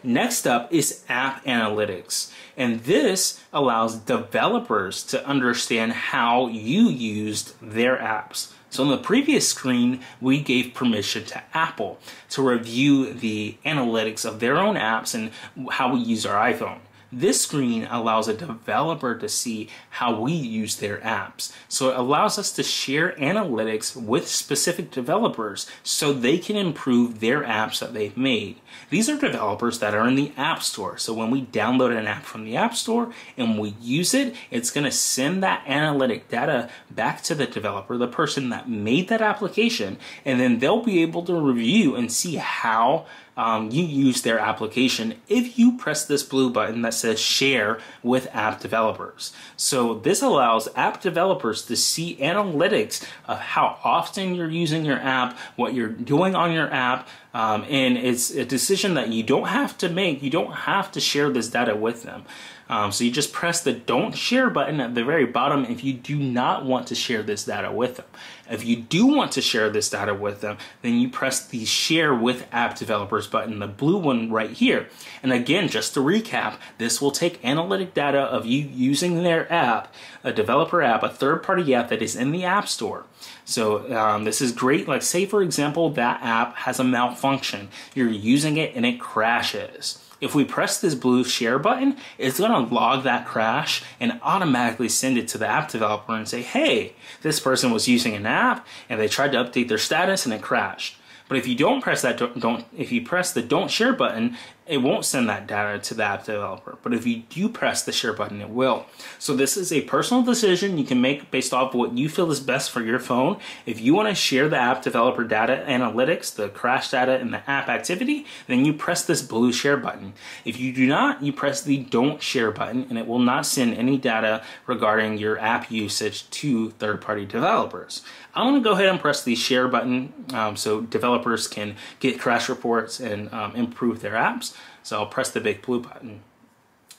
Next up is app analytics. And this allows developers to understand how you used their apps. So on the previous screen, we gave permission to Apple to review the analytics of their own apps and how we use our iPhone. This screen allows a developer to see how we use their apps. So it allows us to share analytics with specific developers so they can improve their apps that they've made. These are developers that are in the App Store. So when we download an app from the App Store and we use it, it's going to send that analytic data back to the developer, the person that made that application, and then they'll be able to review and see how um, you use their application if you press this blue button that says share with app developers. So this allows app developers to see analytics of how often you're using your app, what you're doing on your app, um, and it's a decision that you don't have to make. You don't have to share this data with them. Um, so you just press the don't share button at the very bottom if you do not want to share this data with them. If you do want to share this data with them, then you press the share with app developers button, the blue one right here. And again, just to recap, this will take analytic data of you using their app, a developer app, a third party app that is in the App Store. So um, this is great. Like say for example, that app has a malfunction. You're using it and it crashes. If we press this blue share button, it's to log that crash and automatically send it to the app developer and say, hey, this person was using an app and they tried to update their status and it crashed. But if you don't press that don't if you press the don't share button, it won't send that data to the app developer. But if you do press the share button, it will. So this is a personal decision you can make based off what you feel is best for your phone. If you want to share the app developer data analytics, the crash data, and the app activity, then you press this blue share button. If you do not, you press the don't share button and it will not send any data regarding your app usage to third-party developers. I'm to go ahead and press the share button um, so developers can get crash reports and um, improve their apps. So I'll press the big blue button.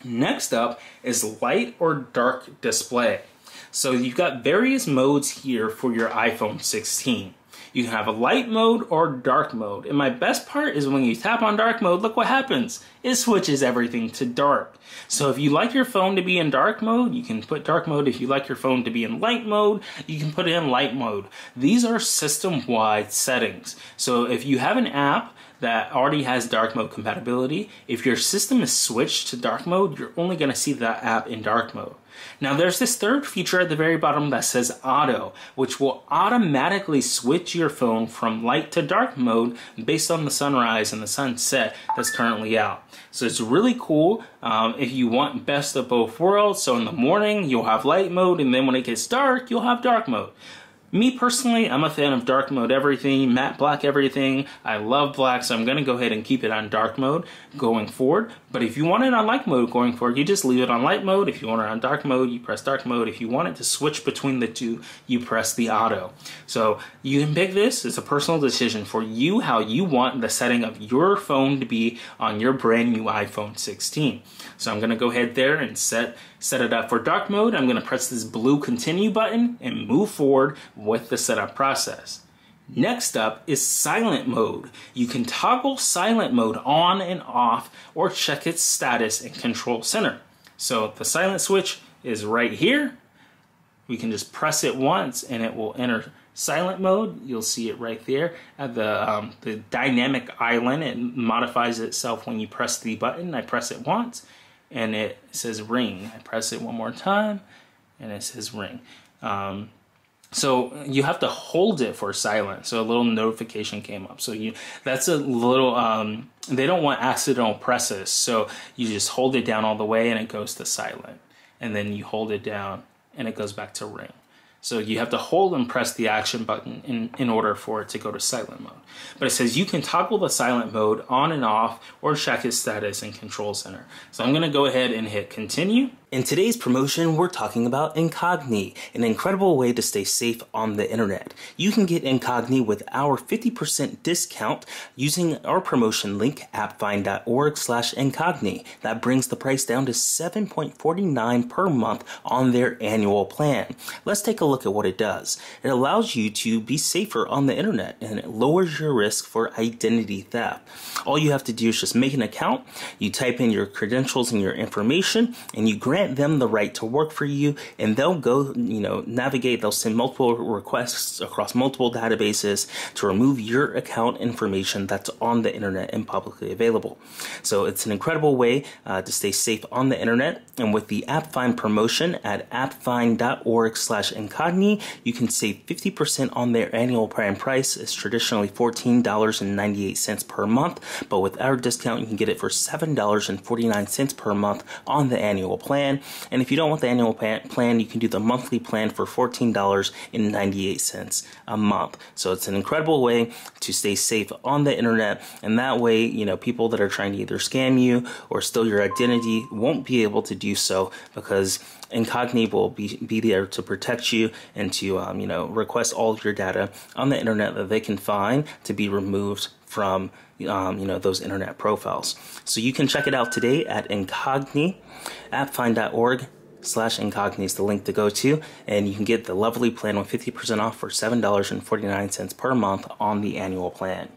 Next up is light or dark display. So you've got various modes here for your iPhone 16. You can have a light mode or dark mode. And my best part is when you tap on dark mode, look what happens. It switches everything to dark. So if you like your phone to be in dark mode, you can put dark mode. If you like your phone to be in light mode, you can put it in light mode. These are system-wide settings. So if you have an app that already has dark mode compatibility, if your system is switched to dark mode, you're only going to see that app in dark mode. Now there's this third feature at the very bottom that says auto, which will automatically switch your phone from light to dark mode based on the sunrise and the sunset that's currently out. So it's really cool um, if you want best of both worlds. So in the morning, you'll have light mode, and then when it gets dark, you'll have dark mode. Me personally, I'm a fan of dark mode everything, matte black everything. I love black, so I'm gonna go ahead and keep it on dark mode going forward. But if you want it on light mode going forward, you just leave it on light mode. If you want it on dark mode, you press dark mode. If you want it to switch between the two, you press the auto. So you can pick this. It's a personal decision for you how you want the setting of your phone to be on your brand new iPhone 16. So I'm gonna go ahead there and set set it up for dark mode. I'm gonna press this blue continue button and move forward with the setup process. Next up is silent mode. You can toggle silent mode on and off or check its status in control center. So the silent switch is right here. We can just press it once and it will enter silent mode. You'll see it right there at the, um, the dynamic island. It modifies itself when you press the button. I press it once and it says ring. I press it one more time and it says ring. Um, so you have to hold it for silent. So a little notification came up. So you that's a little um, they don't want accidental presses. So you just hold it down all the way and it goes to silent. And then you hold it down and it goes back to ring. So you have to hold and press the action button in, in order for it to go to silent mode. But it says you can toggle the silent mode on and off or check its status in Control Center. So I'm gonna go ahead and hit continue.
In today's promotion, we're talking about Incogni, an incredible way to stay safe on the internet. You can get Incogni with our 50% discount using our promotion link appfind.org slash incogni. That brings the price down to 7.49 per month on their annual plan. Let's take a look at what it does. It allows you to be safer on the internet and it lowers your risk for identity theft. All you have to do is just make an account, you type in your credentials and your information, and you grant grant them the right to work for you and they'll go, you know, navigate, they'll send multiple requests across multiple databases to remove your account information that's on the internet and publicly available. So it's an incredible way uh, to stay safe on the internet. And with the AppFind promotion at appfind.org slash incogni, you can save 50% on their annual prime price. It's traditionally $14.98 per month, but with our discount, you can get it for $7.49 per month on the annual plan plan. And if you don't want the annual plan, you can do the monthly plan for $14.98 a month. So it's an incredible way to stay safe on the internet. And that way, you know, people that are trying to either scam you or steal your identity won't be able to do so because Incogni will be, be there to protect you and to, um, you know, request all of your data on the internet that they can find to be removed from um, you know those internet profiles. So you can check it out today at Incogni, appfind.org slash incogni is the link to go to and you can get the lovely plan with 50% off for $7.49 per month on the annual plan.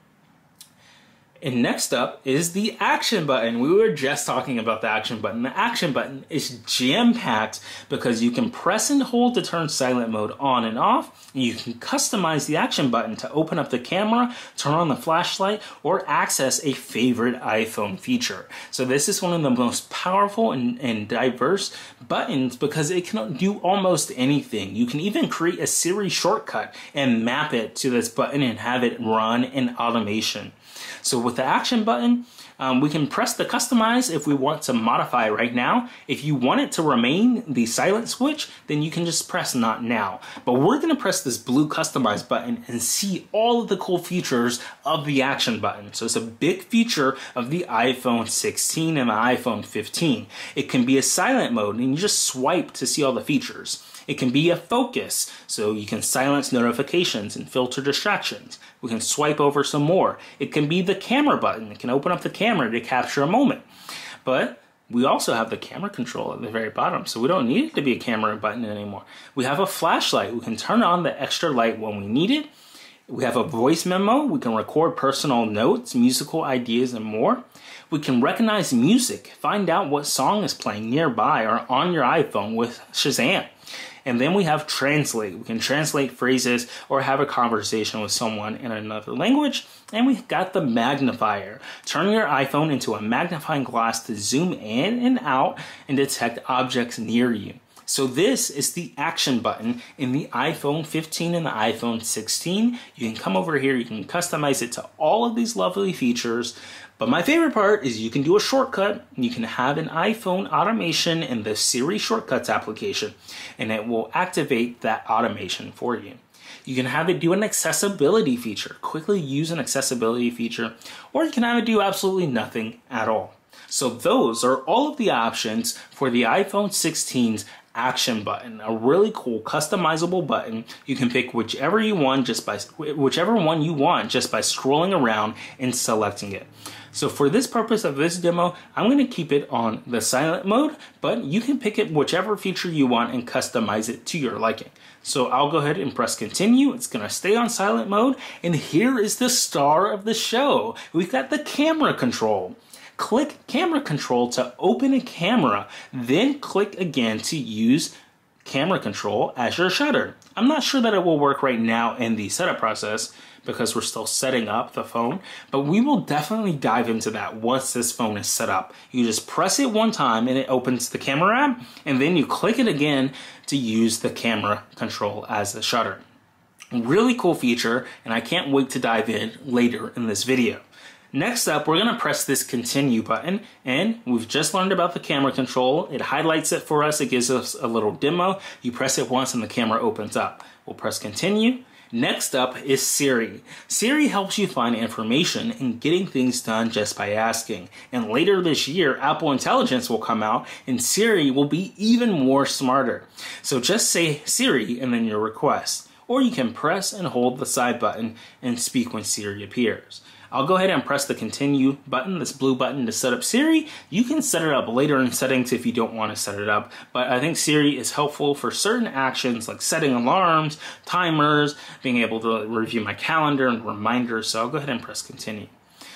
And next up is the action button. We were just talking about the action button. The action button is jam-packed because you can press and hold to turn silent mode on and off. You can customize the action button to open up the camera, turn on the flashlight, or access a favorite iPhone feature. So this is one of the most powerful and, and diverse buttons because it can do almost anything. You can even create a Siri shortcut and map it to this button and have it run in automation. So with the action button, um, we can press the customize if we want to modify right now. If you want it to remain the silent switch, then you can just press not now. But we're gonna press this blue customize button and see all of the cool features of the action button. So it's a big feature of the iPhone 16 and the iPhone 15. It can be a silent mode and you just swipe to see all the features. It can be a focus, so you can silence notifications and filter distractions. We can swipe over some more. It can be the camera button. It can open up the camera to capture a moment. But we also have the camera control at the very bottom, so we don't need it to be a camera button anymore. We have a flashlight. We can turn on the extra light when we need it. We have a voice memo. We can record personal notes, musical ideas, and more. We can recognize music, find out what song is playing nearby or on your iPhone with Shazam. And then we have translate. We can translate phrases or have a conversation with someone in another language. And we've got the magnifier. Turn your iPhone into a magnifying glass to zoom in and out and detect objects near you. So this is the action button in the iPhone 15 and the iPhone 16. You can come over here, you can customize it to all of these lovely features. But my favorite part is you can do a shortcut. You can have an iPhone automation in the Siri Shortcuts application, and it will activate that automation for you. You can have it do an accessibility feature, quickly use an accessibility feature, or you can have it do absolutely nothing at all. So those are all of the options for the iPhone 16's action button, a really cool customizable button. You can pick whichever you want just by whichever one you want just by scrolling around and selecting it. So for this purpose of this demo, I'm going to keep it on the silent mode, but you can pick it whichever feature you want and customize it to your liking. So I'll go ahead and press continue. It's going to stay on silent mode. And here is the star of the show. We've got the camera control click camera control to open a camera, then click again to use camera control as your shutter. I'm not sure that it will work right now in the setup process because we're still setting up the phone, but we will definitely dive into that once this phone is set up. You just press it one time and it opens the camera app, and then you click it again to use the camera control as the shutter. Really cool feature, and I can't wait to dive in later in this video. Next up, we're gonna press this continue button and we've just learned about the camera control. It highlights it for us. It gives us a little demo. You press it once and the camera opens up. We'll press continue. Next up is Siri. Siri helps you find information and getting things done just by asking. And later this year, Apple Intelligence will come out and Siri will be even more smarter. So just say Siri and then your request. Or you can press and hold the side button and speak when Siri appears. I'll go ahead and press the continue button, this blue button to set up Siri. You can set it up later in settings if you don't want to set it up, but I think Siri is helpful for certain actions like setting alarms, timers, being able to review my calendar and reminders. So I'll go ahead and press continue.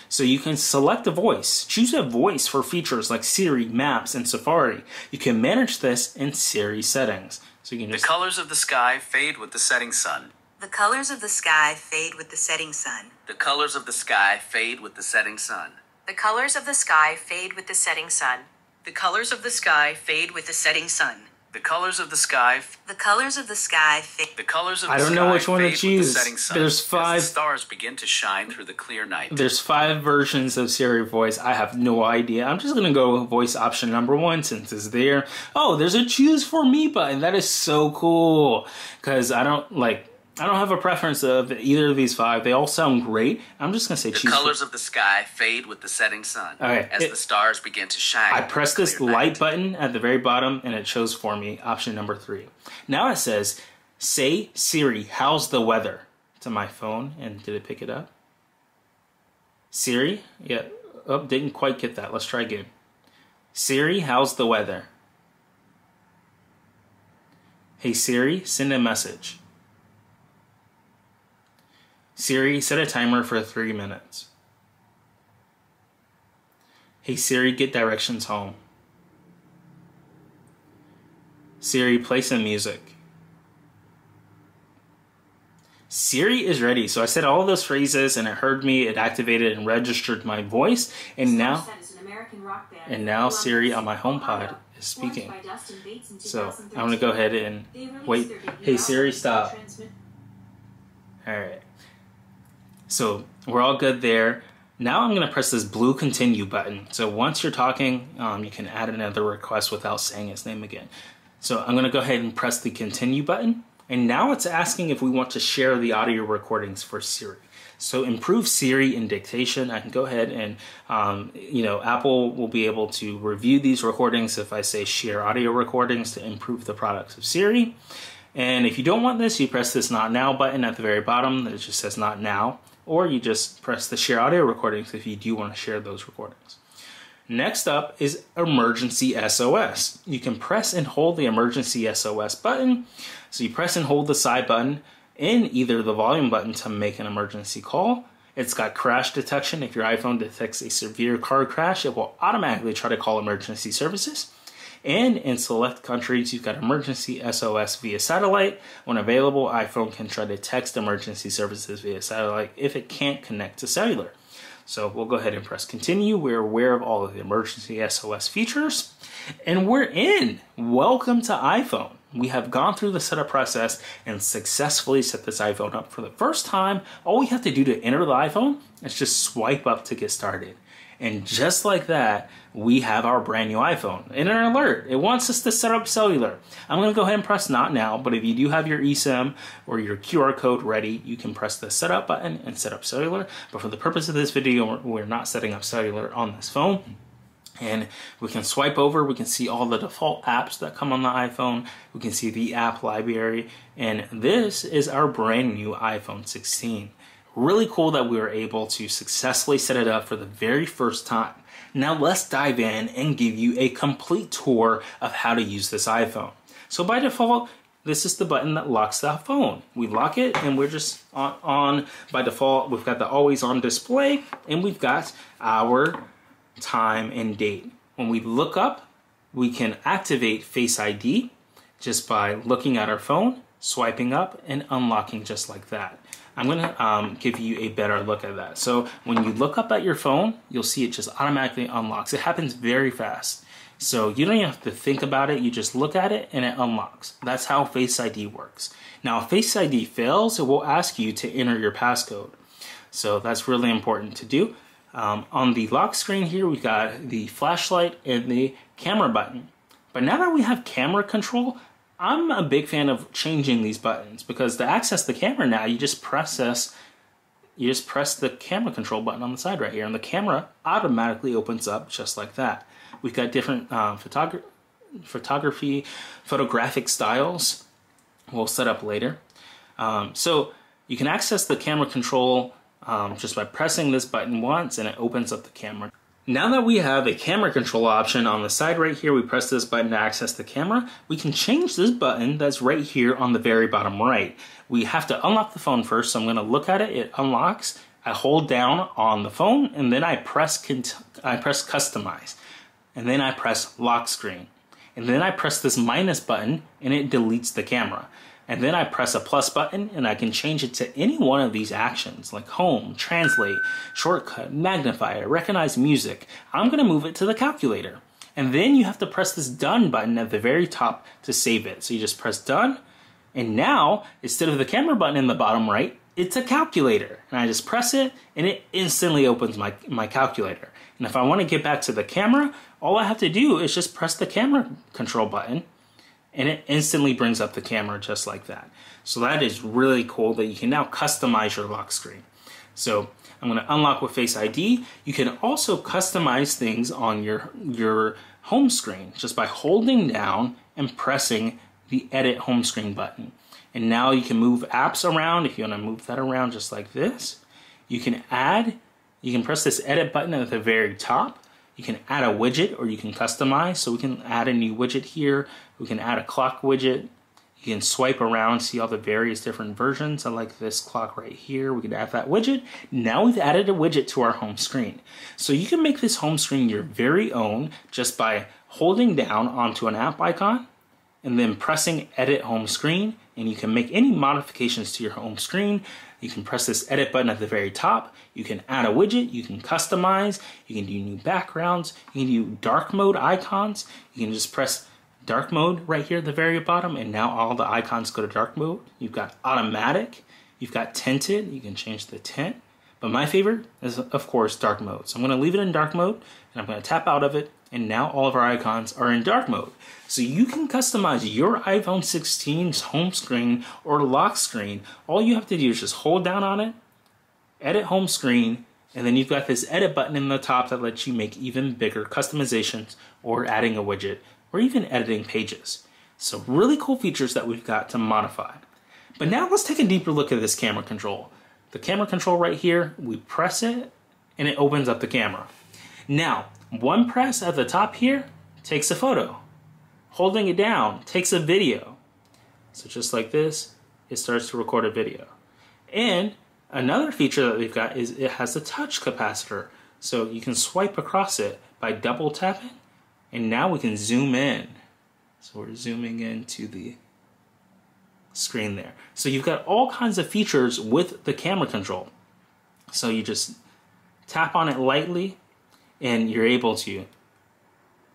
So you can select a voice. Choose a voice for features like Siri, Maps, and Safari. You can manage this in Siri settings. So you can
just... The colors of the sky fade with the setting sun.
The colors of the sky fade with the setting sun.
The colors of the sky fade with the setting sun.
The colors of the sky fade with the setting sun.
The colors of the sky fade with the setting sun.
The colors of the sky.
The colors of the sky fade.
The colors of the
I don't know which one to choose.
The sun
There's five-
the stars begin to shine through the clear night.
There's five versions of Siri voice. I have no idea. I'm just gonna go with voice option number one since it's there. Oh, there's a choose for me button. That is so cool. Cause I don't like I don't have a preference of either of these five. They all sound great. I'm just gonna say
the colors of the sky fade with the setting sun
Okay,
as
it-
the stars begin to shine.
I press this light
night.
button at the very bottom and it shows for me option number three. Now it says, say Siri, how's the weather? To my phone and did it pick it up? Siri? Yeah, oh, didn't quite get that. Let's try again. Siri, how's the weather? Hey Siri, send a message. Siri, set a timer for three minutes. Hey Siri, get directions home. Siri, play some music. Siri is ready. So I said all those phrases and it heard me, it activated and registered my voice, and now and now Siri on my HomePod is speaking. So I'm gonna go ahead and wait. Hey Siri, stop. Alright. So we're all good there. Now I'm going to press this blue continue button. So once you're talking, um, you can add another request without saying his name again. So I'm going to go ahead and press the continue button. And now it's asking if we want to share the audio recordings for Siri. So improve Siri in dictation. I can go ahead and, um, you know, Apple will be able to review these recordings if I say share audio recordings to improve the products of Siri. And if you don't want this, you press this not now button at the very bottom that just says not now, or you just press the share audio recordings if you do want to share those recordings. Next up is emergency SOS. You can press and hold the emergency SOS button. So you press and hold the side button in either the volume button to make an emergency call. It's got crash detection. If your iPhone detects a severe car crash, it will automatically try to call emergency services. And in select countries, you've got emergency SOS via satellite. When available, iPhone can try to text emergency services via satellite if it can't connect to cellular. So we'll go ahead and press continue. We're aware of all of the emergency SOS features. And we're in. Welcome to iPhone. We have gone through the setup process and successfully set this iPhone up for the first time. All we have to do to enter the iPhone is just swipe up to get started. And just like that, we have our brand new iPhone. And an alert, it wants us to set up cellular. I'm gonna go ahead and press not now, but if you do have your eSIM or your QR code ready, you can press the setup button and set up cellular. But for the purpose of this video, we're not setting up cellular on this phone. And we can swipe over, we can see all the default apps that come on the iPhone. We can see the app library. And this is our brand new iPhone 16. Really cool that we were able to successfully set it up for the very first time. Now let's dive in and give you a complete tour of how to use this iPhone. So by default, this is the button that locks the phone. We lock it and we're just on, on by default. We've got the always on display and we've got our time and date. When we look up, we can activate Face ID just by looking at our phone, swiping up, and unlocking just like that. I'm gonna um, give you a better look at that. So when you look up at your phone, you'll see it just automatically unlocks. It happens very fast. So you don't even have to think about it. You just look at it and it unlocks. That's how Face ID works. Now, if Face ID fails, it will ask you to enter your passcode. So that's really important to do. Um, on the lock screen here, we got the flashlight and the camera button. But now that we have camera control, I'm a big fan of changing these buttons because to access the camera now, you just press this, you just press the camera control button on the side right here, and the camera automatically opens up just like that. We've got different um, photogra photography, photographic styles. We'll set up later. Um, so you can access the camera control um, just by pressing this button once, and it opens up the camera. Now that we have a camera control option on the side right here, we press this button to access the camera. We can change this button that's right here on the very bottom right. We have to unlock the phone first, so I'm gonna look at it, it unlocks. I hold down on the phone and then I press, I press customize. And then I press lock screen. And then I press this minus button and it deletes the camera and then I press a plus button and I can change it to any one of these actions like home, translate, shortcut, magnify, recognize music. I'm going to move it to the calculator. And then you have to press this done button at the very top to save it. So you just press done. And now, instead of the camera button in the bottom right, it's a calculator. And I just press it and it instantly opens my, my calculator. And if I want to get back to the camera, all I have to do is just press the camera control button and it instantly brings up the camera just like that. So that is really cool that you can now customize your lock screen. So I'm going to unlock with Face ID. You can also customize things on your, your home screen just by holding down and pressing the edit home screen button. And now you can move apps around if you want to move that around just like this. You can add, you can press this edit button at the very top you can add a widget or you can customize. So we can add a new widget here. We can add a clock widget. You can swipe around, see all the various different versions. I like this clock right here. We can add that widget. Now we've added a widget to our home screen. So you can make this home screen your very own just by holding down onto an app icon and then pressing edit home screen and you can make any modifications to your home screen you can press this edit button at the very top. You can add a widget. You can customize. You can do new backgrounds. You can do dark mode icons. You can just press dark mode right here at the very bottom and now all the icons go to dark mode. You've got automatic. You've got tinted. You can change the tint. But my favorite is, of course, dark mode. So I'm going to leave it in dark mode and I'm going to tap out of it and now all of our icons are in dark mode. So you can customize your iPhone 16's home screen or lock screen. All you have to do is just hold down on it, edit home screen, and then you've got this edit button in the top that lets you make even bigger customizations or adding a widget or even editing pages. So really cool features that we've got to modify. But now let's take a deeper look at this camera control. The camera control right here, we press it and it opens up the camera. Now, one press at the top here takes a photo. Holding it down takes a video. So just like this, it starts to record a video. And another feature that we've got is it has a touch capacitor. So you can swipe across it by double tapping, and now we can zoom in. So we're zooming into the screen there. So you've got all kinds of features with the camera control. So you just tap on it lightly and you're able to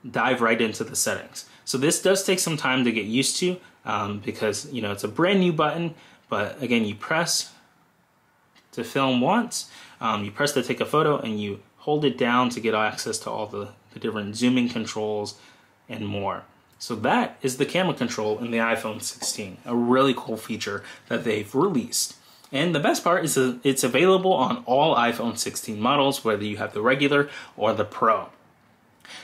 dive right into the settings. So this does take some time to get used to um, because you know it's a brand new button, but again you press to film once, um, you press to take a photo and you hold it down to get access to all the, the different zooming controls and more. So that is the camera control in the iPhone 16, a really cool feature that they've released. And the best part is that it's available on all iPhone 16 models, whether you have the regular or the Pro.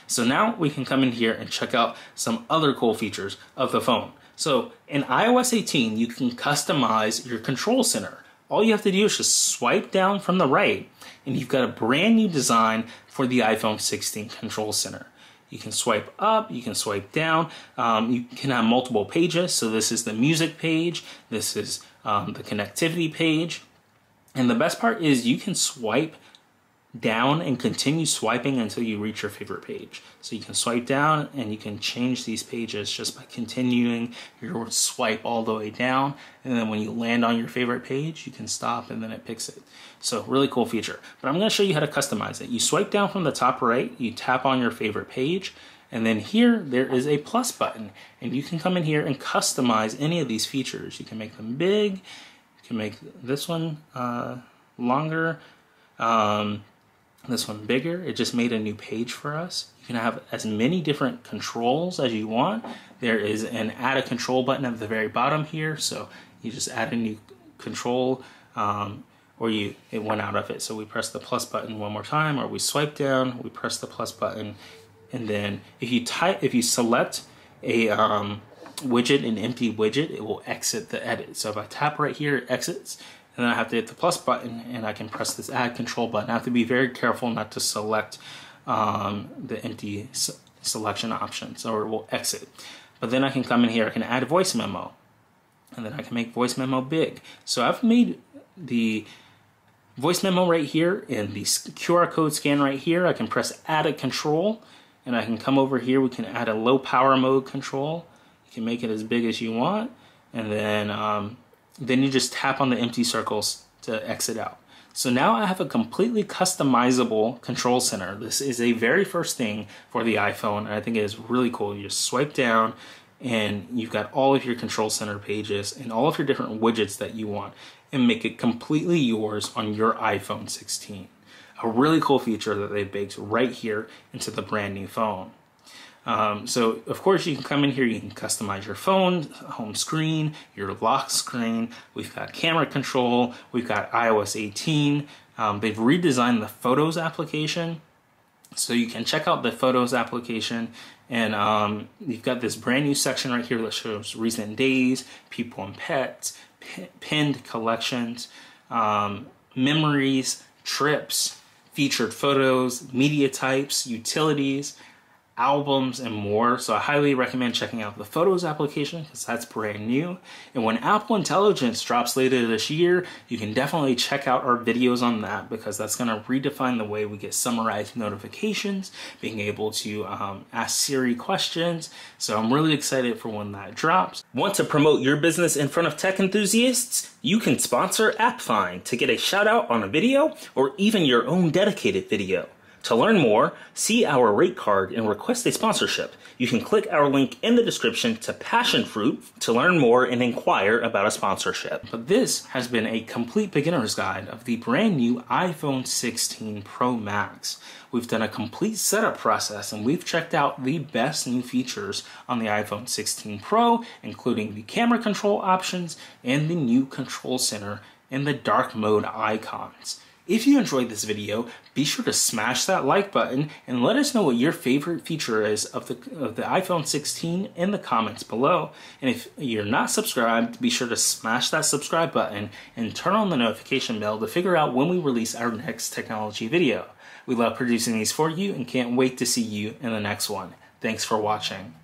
So now we can come in here and check out some other cool features of the phone. So in iOS 18, you can customize your control center. All you have to do is just swipe down from the right and you've got a brand new design for the iPhone 16 control center. You can swipe up, you can swipe down, um, you can have multiple pages. So this is the music page, this is um, the connectivity page. And the best part is you can swipe down and continue swiping until you reach your favorite page. So you can swipe down and you can change these pages just by continuing your swipe all the way down. And then when you land on your favorite page, you can stop and then it picks it. So really cool feature. But I'm going to show you how to customize it. You swipe down from the top right, you tap on your favorite page, and then here there is a plus button. And you can come in here and customize any of these features. You can make them big, you can make this one uh, longer. Um, this one bigger. It just made a new page for us. You can have as many different controls as you want. There is an add a control button at the very bottom here, so you just add a new control, um, or you it went out of it. So we press the plus button one more time, or we swipe down, we press the plus button, and then if you type, if you select a um, widget, an empty widget, it will exit the edit. So if I tap right here, it exits and then I have to hit the plus button and I can press this add control button. I have to be very careful not to select um, the empty selection options or it will exit. But then I can come in here, I can add voice memo and then I can make voice memo big. So I've made the voice memo right here and the QR code scan right here. I can press add a control and I can come over here. We can add a low power mode control. You can make it as big as you want. And then um, then you just tap on the empty circles to exit out. So now I have a completely customizable control center. This is a very first thing for the iPhone, and I think it is really cool. You just swipe down, and you've got all of your control center pages and all of your different widgets that you want, and make it completely yours on your iPhone 16. A really cool feature that they baked right here into the brand new phone. Um, so of course you can come in here, you can customize your phone, home screen, your lock screen. We've got camera control, we've got iOS 18. Um, they've redesigned the Photos application. So you can check out the Photos application and um, you've got this brand new section right here that shows recent days, people and pets, pinned collections, um, memories, trips, featured photos, media types, utilities, albums, and more. So I highly recommend checking out the Photos application because that's brand new. And when Apple Intelligence drops later this year, you can definitely check out our videos on that because that's going to redefine the way we get summarized notifications, being able to um, ask Siri questions. So I'm really excited for when that drops.
Want to promote your business in front of tech enthusiasts? You can sponsor AppFind to get a shout out on a video or even your own dedicated video. To learn more, see our rate card and request a sponsorship. You can click our link in the description to Passionfroot to learn more and inquire about a sponsorship.
But this has been a complete beginner's guide of the brand new iPhone 16 Pro Max. We've done a complete setup process and we've checked out the best new features on the iPhone 16 Pro, including the camera control options and the new control center and the dark mode icons. If you enjoyed this video, be sure to smash that like button and let us know what your favorite feature is of the, of the iPhone 16 in the comments below. And if you're not subscribed, be sure to smash that subscribe button and turn on the notification bell to figure out when we release our next technology video. We love producing these for you and can't wait to see you in the next one. Thanks for watching.